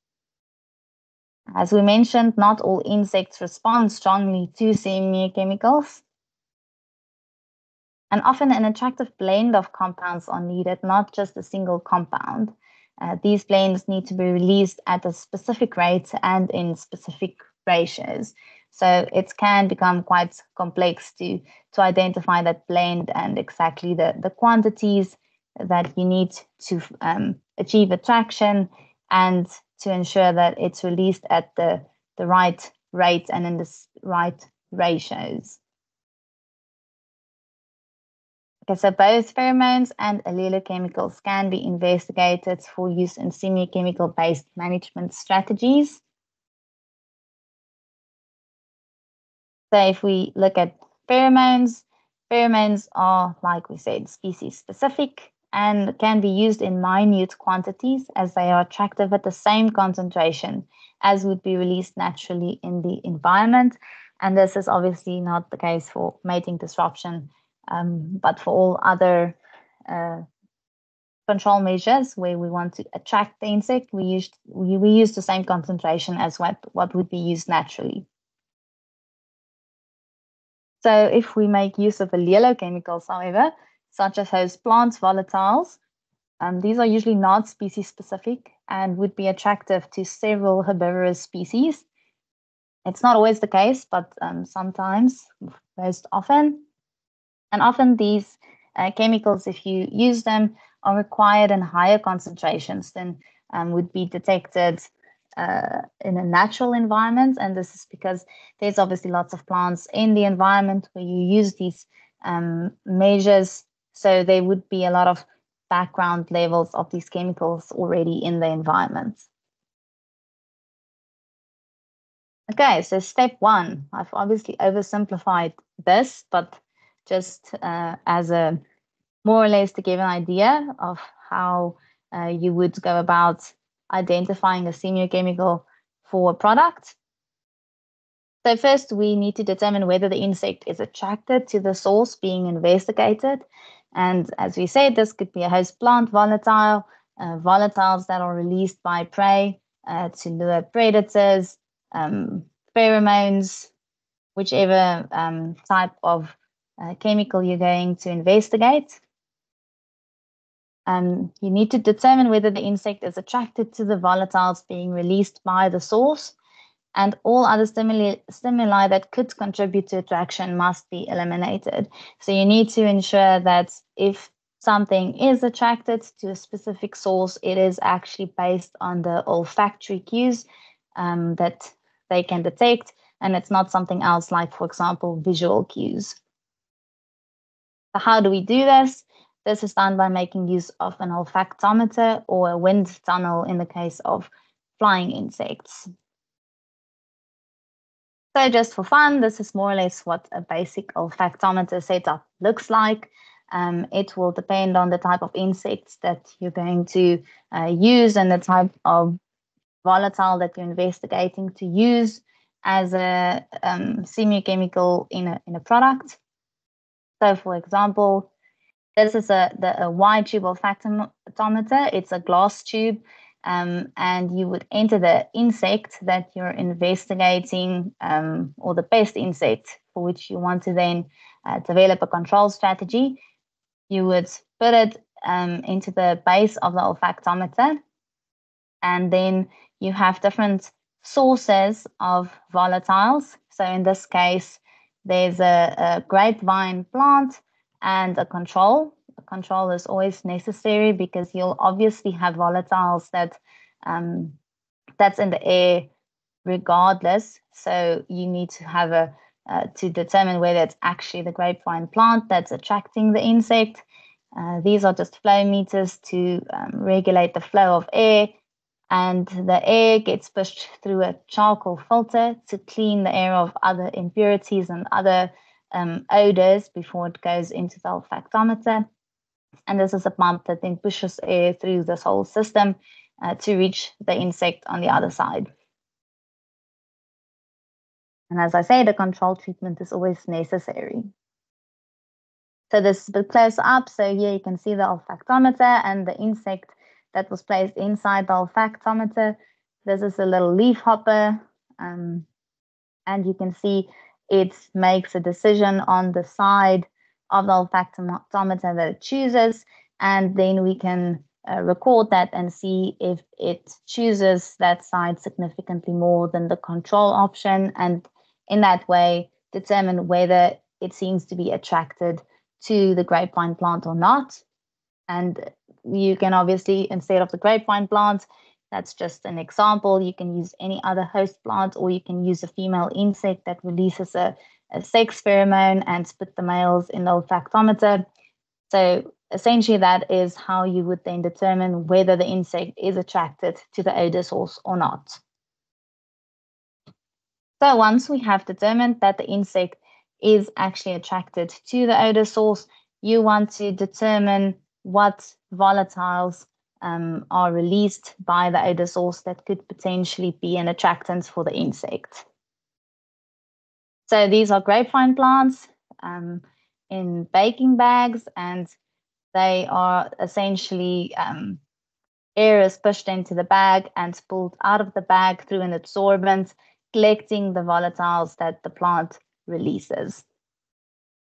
As we mentioned, not all insects respond strongly to semiochemicals. And often an attractive blend of compounds are needed, not just a single compound. Uh, these blends need to be released at a specific rate and in specific ratios. So it can become quite complex to, to identify that blend and exactly the, the quantities that you need to um, achieve attraction and to ensure that it's released at the, the right rate and in the right ratios. Okay, so both pheromones and allelochemicals can be investigated for use in semiochemical based management strategies. So if we look at pheromones, pheromones are, like we said, species specific and can be used in minute quantities as they are attractive at the same concentration as would be released naturally in the environment. And this is obviously not the case for mating disruption um, but for all other uh, control measures where we want to attract the insect, we use, we, we use the same concentration as what, what would be used naturally. So if we make use of allelochemicals, however, such as host plants volatiles, um, these are usually not species specific and would be attractive to several herbivorous species. It's not always the case, but um, sometimes, most often, and often these uh, chemicals, if you use them, are required in higher concentrations than um, would be detected uh, in a natural environment. And this is because there's obviously lots of plants in the environment where you use these um, measures. So there would be a lot of background levels of these chemicals already in the environment. Okay, so step one, I've obviously oversimplified this, but just uh, as a more or less to give an idea of how uh, you would go about identifying a semiochemical for a product. So first we need to determine whether the insect is attracted to the source being investigated. And as we said, this could be a host plant volatile, uh, volatiles that are released by prey uh, to lure predators, um, pheromones, whichever um, type of chemical you're going to investigate. um, you need to determine whether the insect is attracted to the volatiles being released by the source, and all other stimuli, stimuli that could contribute to attraction must be eliminated. So you need to ensure that if something is attracted to a specific source, it is actually based on the olfactory cues um, that they can detect, and it's not something else like, for example, visual cues. So how do we do this? This is done by making use of an olfactometer or a wind tunnel in the case of flying insects. So just for fun, this is more or less what a basic olfactometer setup looks like. Um, it will depend on the type of insects that you're going to uh, use and the type of volatile that you're investigating to use as a um, semiochemical in a, in a product. So for example, this is a, the, a Y-tube olfactometer. It's a glass tube um, and you would enter the insect that you're investigating um, or the best insect for which you want to then uh, develop a control strategy. You would put it um, into the base of the olfactometer, and then you have different sources of volatiles. So in this case, there's a, a grapevine plant and a control control is always necessary because you'll obviously have volatiles that um, that's in the air regardless. So you need to have a uh, to determine whether it's actually the grapevine plant that's attracting the insect. Uh, these are just flow meters to um, regulate the flow of air, and the air gets pushed through a charcoal filter to clean the air of other impurities and other um, odors before it goes into the olfactometer. And this is a pump that then pushes air through this whole system uh, to reach the insect on the other side. And as I say, the control treatment is always necessary. So this is a bit closer up. So here you can see the olfactometer and the insect that was placed inside the olfactometer. This is a little leaf hopper. Um, and you can see it makes a decision on the side of the olfactometer that it chooses, and then we can uh, record that and see if it chooses that side significantly more than the control option, and in that way determine whether it seems to be attracted to the grapevine plant or not. And you can obviously, instead of the grapevine plant, that's just an example. You can use any other host plant, or you can use a female insect that releases a a sex pheromone and split the males in the olfactometer. So essentially, that is how you would then determine whether the insect is attracted to the odor source or not. So once we have determined that the insect is actually attracted to the odor source, you want to determine what volatiles um, are released by the odor source that could potentially be an attractant for the insect. So these are grapevine plants um, in baking bags, and they are essentially um, air is pushed into the bag and pulled out of the bag through an absorbent, collecting the volatiles that the plant releases.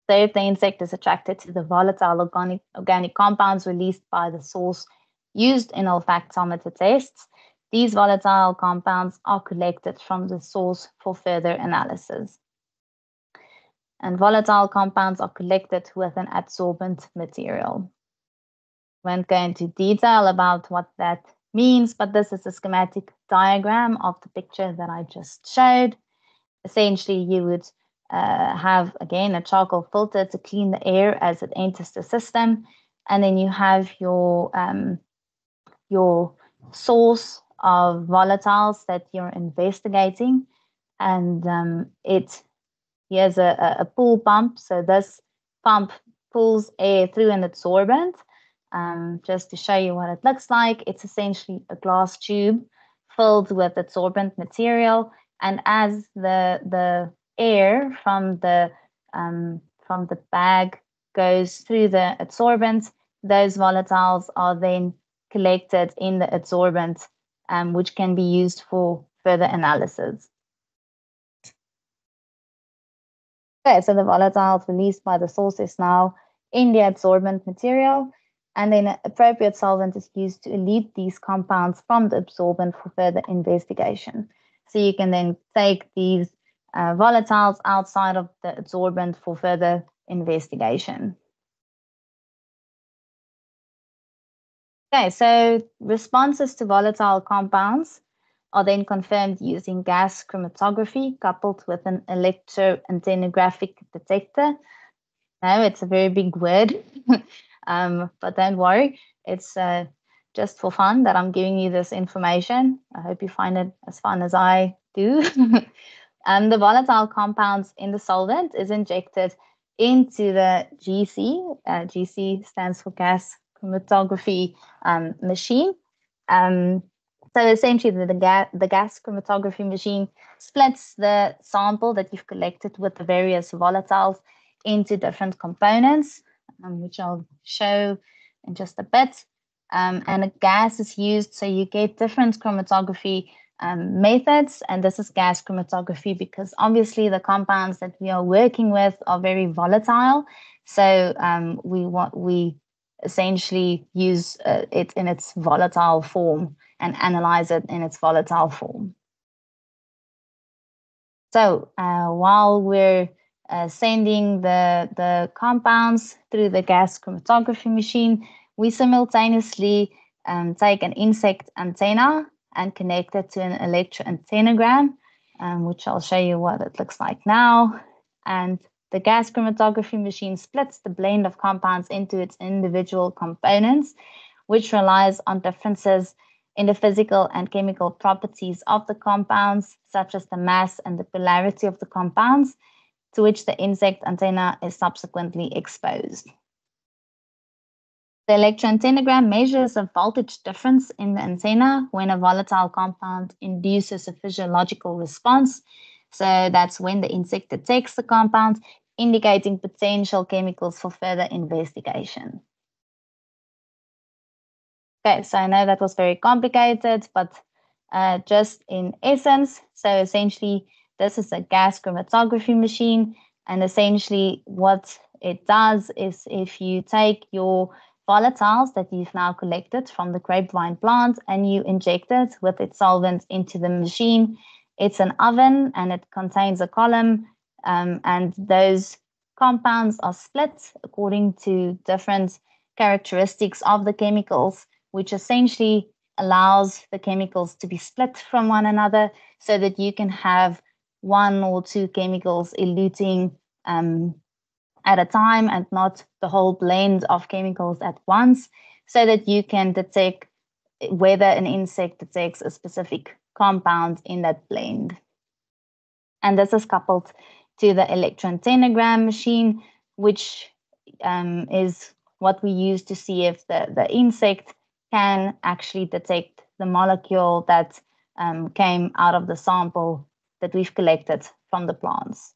So if the insect is attracted to the volatile organic, organic compounds released by the source used in olfactometer tests, these volatile compounds are collected from the source for further analysis and volatile compounds are collected with an adsorbent material. We won't go into detail about what that means, but this is a schematic diagram of the picture that I just showed. Essentially, you would uh, have, again, a charcoal filter to clean the air as it enters the system. And then you have your, um, your source of volatiles that you're investigating. And um, it Here's a, a pull pump. So this pump pulls air through an adsorbent. Um, just to show you what it looks like, it's essentially a glass tube filled with adsorbent material. And as the the air from the um, from the bag goes through the adsorbent, those volatiles are then collected in the adsorbent, um, which can be used for further analysis. Okay, so the volatiles released by the source is now in the adsorbent material. and then appropriate solvent is used to elute these compounds from the absorbent for further investigation. So you can then take these uh, volatiles outside of the absorbent for further investigation. Okay, so responses to volatile compounds are then confirmed using gas chromatography coupled with an electroantennographic detector. Now, it's a very big word, [LAUGHS] um, but don't worry, it's uh, just for fun that I'm giving you this information. I hope you find it as fun as I do. [LAUGHS] and the volatile compounds in the solvent is injected into the GC. Uh, GC stands for gas chromatography um, machine. Um, so essentially, the, the, ga- the gas chromatography machine splits the sample that you've collected with the various volatiles into different components, um, which I'll show in just a bit. Um, and a gas is used, so you get different chromatography um, methods, and this is gas chromatography because obviously the compounds that we are working with are very volatile. So um, we want we essentially use uh, it in its volatile form and analyze it in its volatile form. So uh, while we're uh, sending the, the compounds through the gas chromatography machine, we simultaneously um, take an insect antenna and connect it to an electroantennogram, um, which I'll show you what it looks like now. And the gas chromatography machine splits the blend of compounds into its individual components, which relies on differences in the physical and chemical properties of the compounds, such as the mass and the polarity of the compounds, to which the insect antenna is subsequently exposed. The electroantennogram measures a voltage difference in the antenna when a volatile compound induces a physiological response. So that's when the insect detects the compound indicating potential chemicals for further investigation. Okay, so I know that was very complicated, but uh, just in essence, so essentially this is a gas chromatography machine, and essentially what it does is if you take your volatiles that you've now collected from the grapevine plant and you inject it with its solvent into the machine, it's an oven and it contains a column um, and those compounds are split according to different characteristics of the chemicals, which essentially allows the chemicals to be split from one another so that you can have one or two chemicals eluting um, at a time and not the whole blend of chemicals at once so that you can detect whether an insect detects a specific compound in that blend. And this is coupled to the electroantennogram machine, which um, is what we use to see if the, the insect can actually detect the molecule that um, came out of the sample that we've collected from the plants.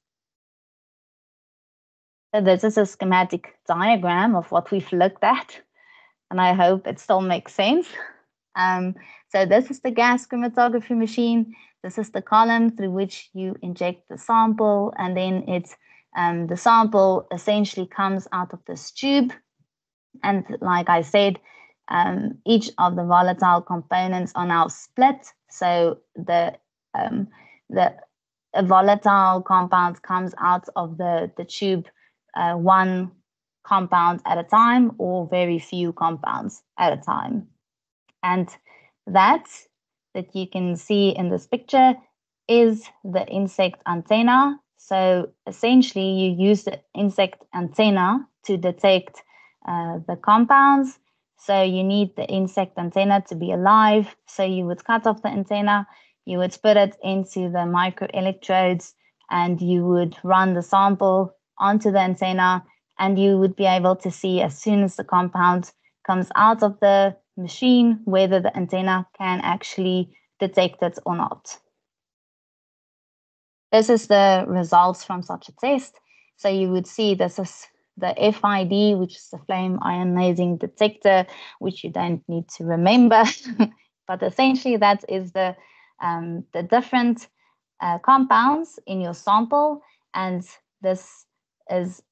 So this is a schematic diagram of what we've looked at, and I hope it still makes sense. Um, so this is the gas chromatography machine. This is the column through which you inject the sample, and then it's um, the sample essentially comes out of this tube. And like I said, um, each of the volatile components are now split. So the um, the volatile compound comes out of the, the tube uh, one compound at a time or very few compounds at a time. And that that you can see in this picture is the insect antenna. So essentially, you use the insect antenna to detect uh, the compounds. So you need the insect antenna to be alive. So you would cut off the antenna, you would put it into the microelectrodes, and you would run the sample onto the antenna, and you would be able to see as soon as the compound comes out of the machine whether the antenna can actually detect it or not. This is the results from such a test. So you would see this is the FID, which is the flame ionizing detector, which you don't need to remember. [LAUGHS] but essentially, that is the, um, the different uh, compounds in your sample. And this is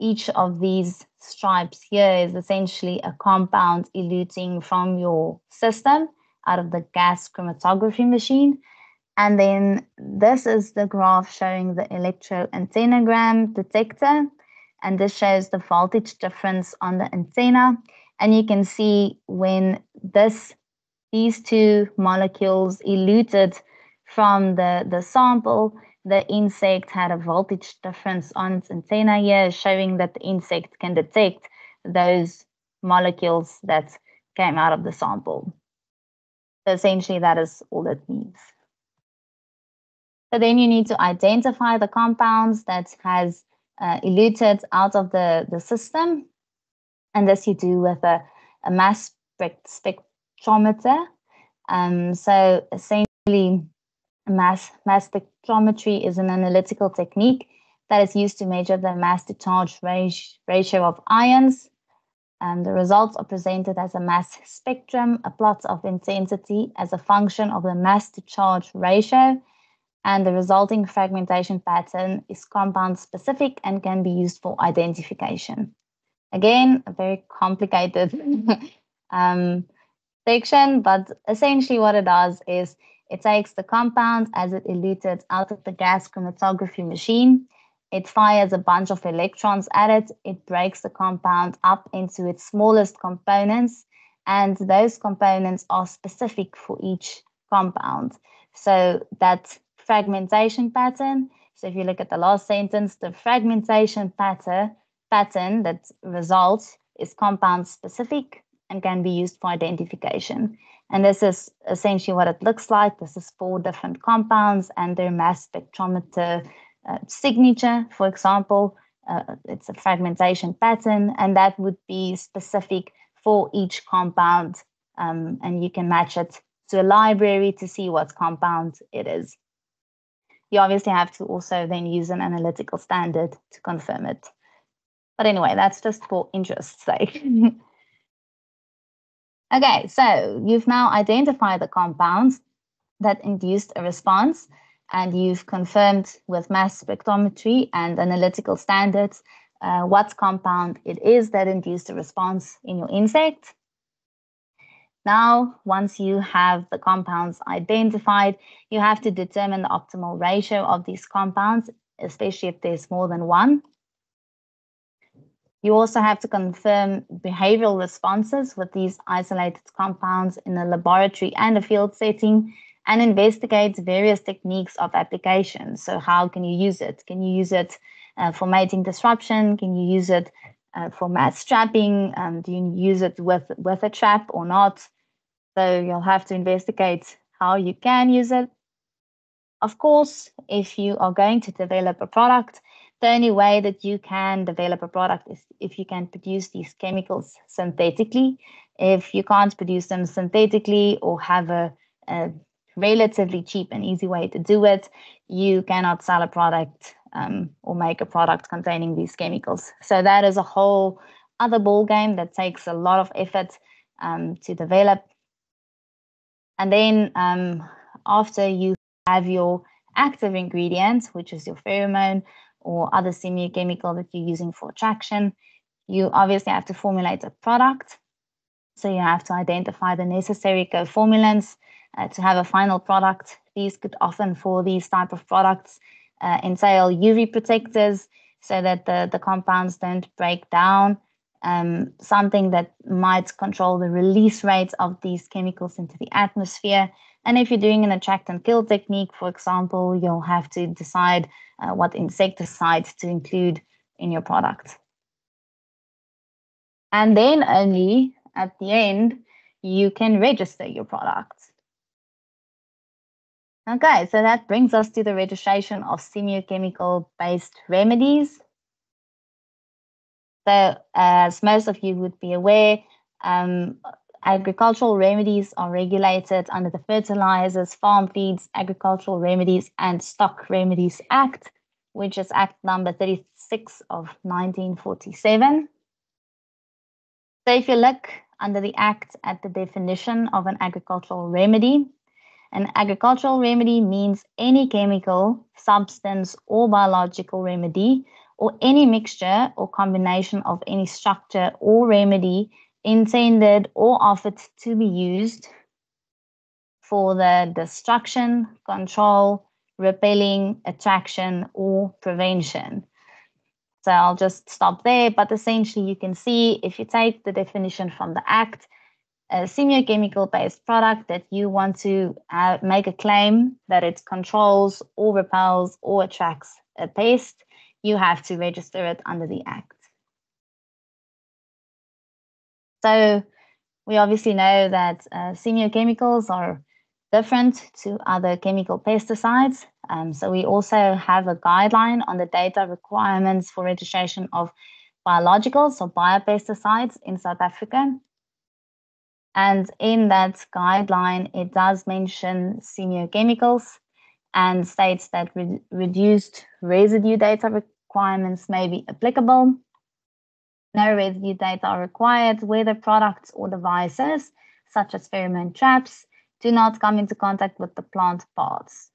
each of these stripes here is essentially a compound eluting from your system out of the gas chromatography machine. And then this is the graph showing the electroantennogram detector. And this shows the voltage difference on the antenna. And you can see when this these two molecules eluted from the, the sample, the insect had a voltage difference on its antenna here, showing that the insect can detect those molecules that came out of the sample. So essentially, that is all it means. So then you need to identify the compounds that has uh, eluted out of the, the system. And this you do with a, a mass spectrometer. Um, so essentially, mass, mass spectrometry is an analytical technique that is used to measure the mass to charge ratio of ions and the results are presented as a mass spectrum, a plot of intensity as a function of the mass to charge ratio. And the resulting fragmentation pattern is compound specific and can be used for identification. Again, a very complicated [LAUGHS] um, section, but essentially what it does is it takes the compound as it eluted out of the gas chromatography machine it fires a bunch of electrons at it. It breaks the compound up into its smallest components, and those components are specific for each compound. So that fragmentation pattern. So if you look at the last sentence, the fragmentation pattern pattern that results is compound specific and can be used for identification. And this is essentially what it looks like. This is four different compounds and their mass spectrometer uh, signature, for example, uh, it's a fragmentation pattern, and that would be specific for each compound. Um, and you can match it to a library to see what compound it is. You obviously have to also then use an analytical standard to confirm it. But anyway, that's just for interest's sake. [LAUGHS] okay, so you've now identified the compounds that induced a response and you've confirmed with mass spectrometry and analytical standards uh, what compound it is that induced a response in your insect. Now, once you have the compounds identified, you have to determine the optimal ratio of these compounds, especially if there's more than one. You also have to confirm behavioral responses with these isolated compounds in a laboratory and a field setting and investigate various techniques of application. So, how can you use it? Can you use it uh, for mating disruption? Can you use it uh, for mass trapping? Um, do you use it with, with a trap or not? So, you'll have to investigate how you can use it. Of course, if you are going to develop a product, the only way that you can develop a product is if you can produce these chemicals synthetically. If you can't produce them synthetically or have a, a relatively cheap and easy way to do it, you cannot sell a product um, or make a product containing these chemicals. So that is a whole other ball game that takes a lot of effort um, to develop. And then um, after you have your active ingredient, which is your pheromone or other semiochemical that you're using for attraction, you obviously have to formulate a product. So you have to identify the necessary co-formulants uh, to have a final product. These could often, for these type of products, uh, entail UV protectors so that the, the compounds don't break down. Um, something that might control the release rate of these chemicals into the atmosphere. And if you're doing an attract and kill technique, for example, you'll have to decide uh, what insecticide to include in your product. And then only at the end, you can register your product. Okay, so that brings us to the registration of semiochemical based remedies. So, as most of you would be aware, um, agricultural remedies are regulated under the Fertilizers, Farm Feeds, Agricultural Remedies, and Stock Remedies Act, which is Act number 36 of 1947. So, if you look under the Act at the definition of an agricultural remedy, an agricultural remedy means any chemical, substance, or biological remedy or any mixture or combination of any structure or remedy intended or offered to be used for the destruction, control, repelling, attraction, or prevention. So I'll just stop there. But essentially, you can see if you take the definition from the Act, a semiochemical based product that you want to uh, make a claim that it controls or repels or attracts a pest, you have to register it under the Act. So we obviously know that uh, semiochemicals are different to other chemical pesticides. Um, so we also have a guideline on the data requirements for registration of biologicals or biopesticides in South Africa. And in that guideline, it does mention semiochemicals and states that re reduced residue data requirements may be applicable. No residue data are required whether products or devices, such as pheromone traps, do not come into contact with the plant parts.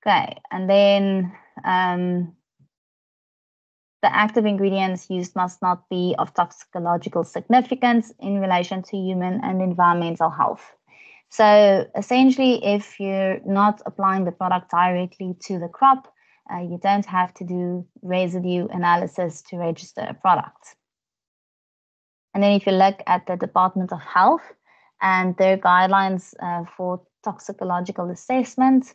Okay, and then um, the active ingredients used must not be of toxicological significance in relation to human and environmental health. So essentially, if you're not applying the product directly to the crop, uh, you don't have to do residue analysis to register a product. And then if you look at the Department of Health, and their guidelines uh, for toxicological assessment.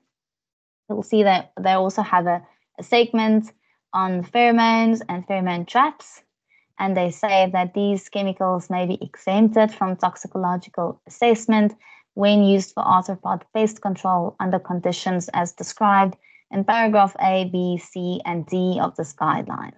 You'll see that they also have a, a segment on pheromones and pheromone traps. And they say that these chemicals may be exempted from toxicological assessment when used for arthropod pest control under conditions as described in paragraph A, B, C, and D of this guideline.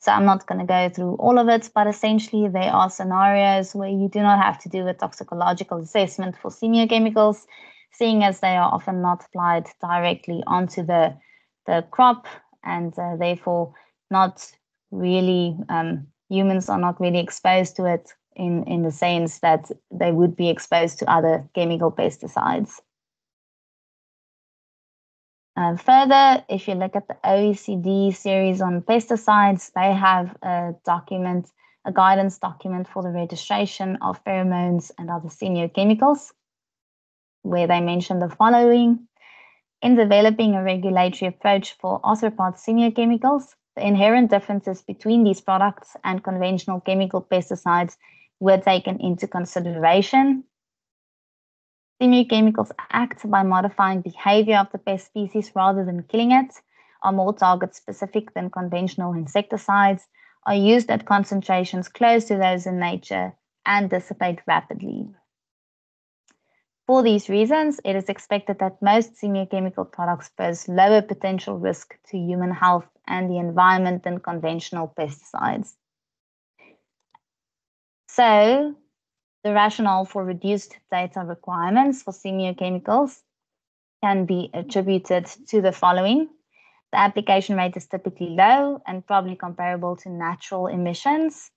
So I'm not going to go through all of it, but essentially there are scenarios where you do not have to do a toxicological assessment for semiochemicals, seeing as they are often not applied directly onto the, the crop and uh, therefore not really, um, humans are not really exposed to it in, in the sense that they would be exposed to other chemical pesticides. Further, if you look at the OECD series on pesticides, they have a document, a guidance document for the registration of pheromones and other semiochemicals, where they mention the following. In developing a regulatory approach for arthropod semiochemicals, the inherent differences between these products and conventional chemical pesticides were taken into consideration Semiochemicals act by modifying behavior of the pest species rather than killing it, are more target specific than conventional insecticides, are used at concentrations close to those in nature, and dissipate rapidly. For these reasons, it is expected that most semiochemical products pose lower potential risk to human health and the environment than conventional pesticides. So, the rationale for reduced data requirements for semiochemicals can be attributed to the following. The application rate is typically low and probably comparable to natural emissions.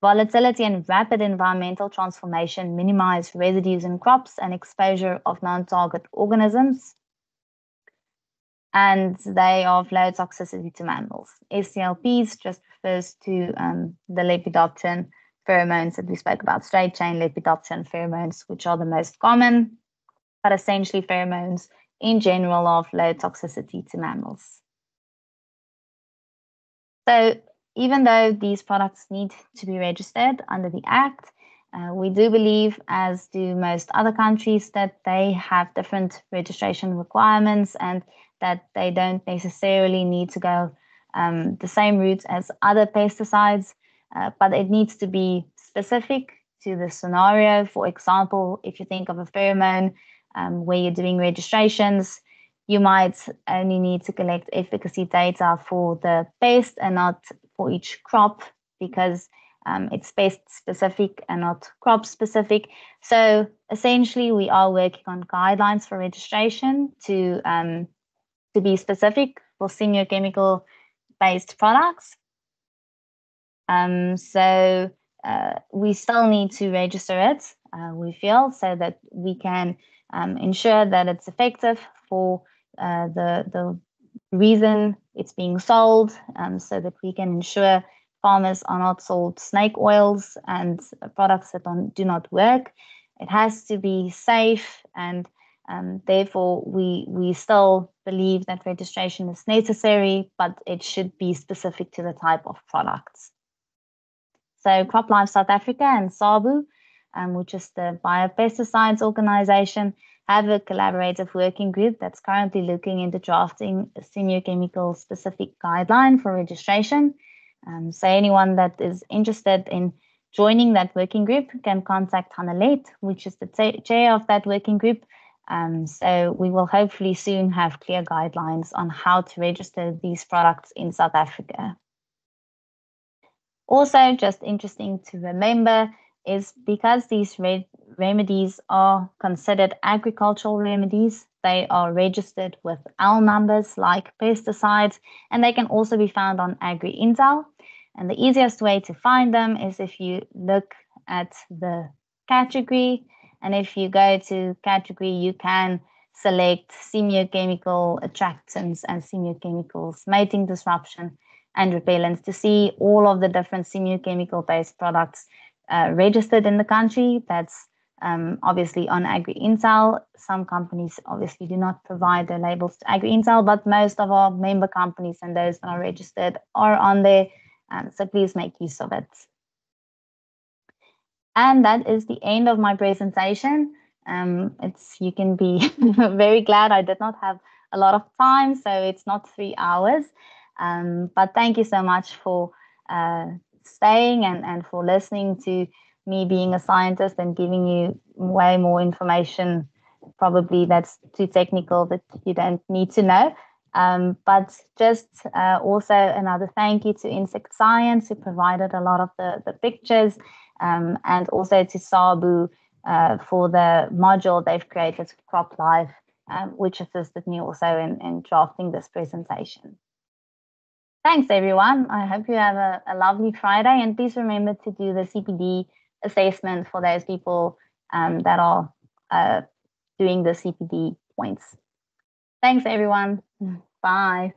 Volatility and rapid environmental transformation minimize residues in crops and exposure of non-target organisms. And they are of low toxicity to mammals. SCLPs just refers to um, the Lepidopteran pheromones that we spoke about, straight chain lepidopteran pheromones, which are the most common, but essentially pheromones in general of low toxicity to mammals. So even though these products need to be registered under the Act, uh, we do believe, as do most other countries, that they have different registration requirements and that they don't necessarily need to go um, the same route as other pesticides. Uh, but it needs to be specific to the scenario. For example, if you think of a pheromone um, where you're doing registrations, you might only need to collect efficacy data for the pest and not for each crop because um, it's pest specific and not crop specific. So essentially, we are working on guidelines for registration to um, to be specific for semiochemical based products um, so uh, we still need to register it, uh, we feel, so that we can um, ensure that it's effective for uh, the, the reason it's being sold um, so that we can ensure farmers are not sold snake oils and products that do not work. It has to be safe and um, therefore, we, we still believe that registration is necessary, but it should be specific to the type of products. So CropLife South Africa and SABO, um, which is the biopesticides organization, have a collaborative working group that's currently looking into drafting a semiochemical specific guideline for registration. Um, so anyone that is interested in joining that working group can contact Hanelet, which is the chair of that working group. Um, so we will hopefully soon have clear guidelines on how to register these products in South Africa. Also, just interesting to remember is because these re remedies are considered agricultural remedies, they are registered with L numbers like pesticides, and they can also be found on AgriIntel. And the easiest way to find them is if you look at the category, and if you go to category, you can select semiochemical attractants and semiochemicals, mating disruption, and repellents to see all of the different semiochemical based products uh, registered in the country. That's um, obviously on AgriIntel. Some companies obviously do not provide their labels to AgriIntel, but most of our member companies and those that are registered are on there. Um, so please make use of it. And that is the end of my presentation. Um, it's you can be [LAUGHS] very glad I did not have a lot of time, so it's not three hours. Um, but thank you so much for uh, staying and, and for listening to me being a scientist and giving you way more information probably that's too technical that you don't need to know. Um, but just uh, also another thank you to Insect Science who provided a lot of the, the pictures um, and also to SABO uh, for the module they've created, CropLife, um, which assisted me also in, in drafting this presentation. Thanks, everyone. I hope you have a, a, lovely Friday. And please remember to do the CPD assessment for those people um, that are uh, doing the CPD points. Thanks, everyone. Bye.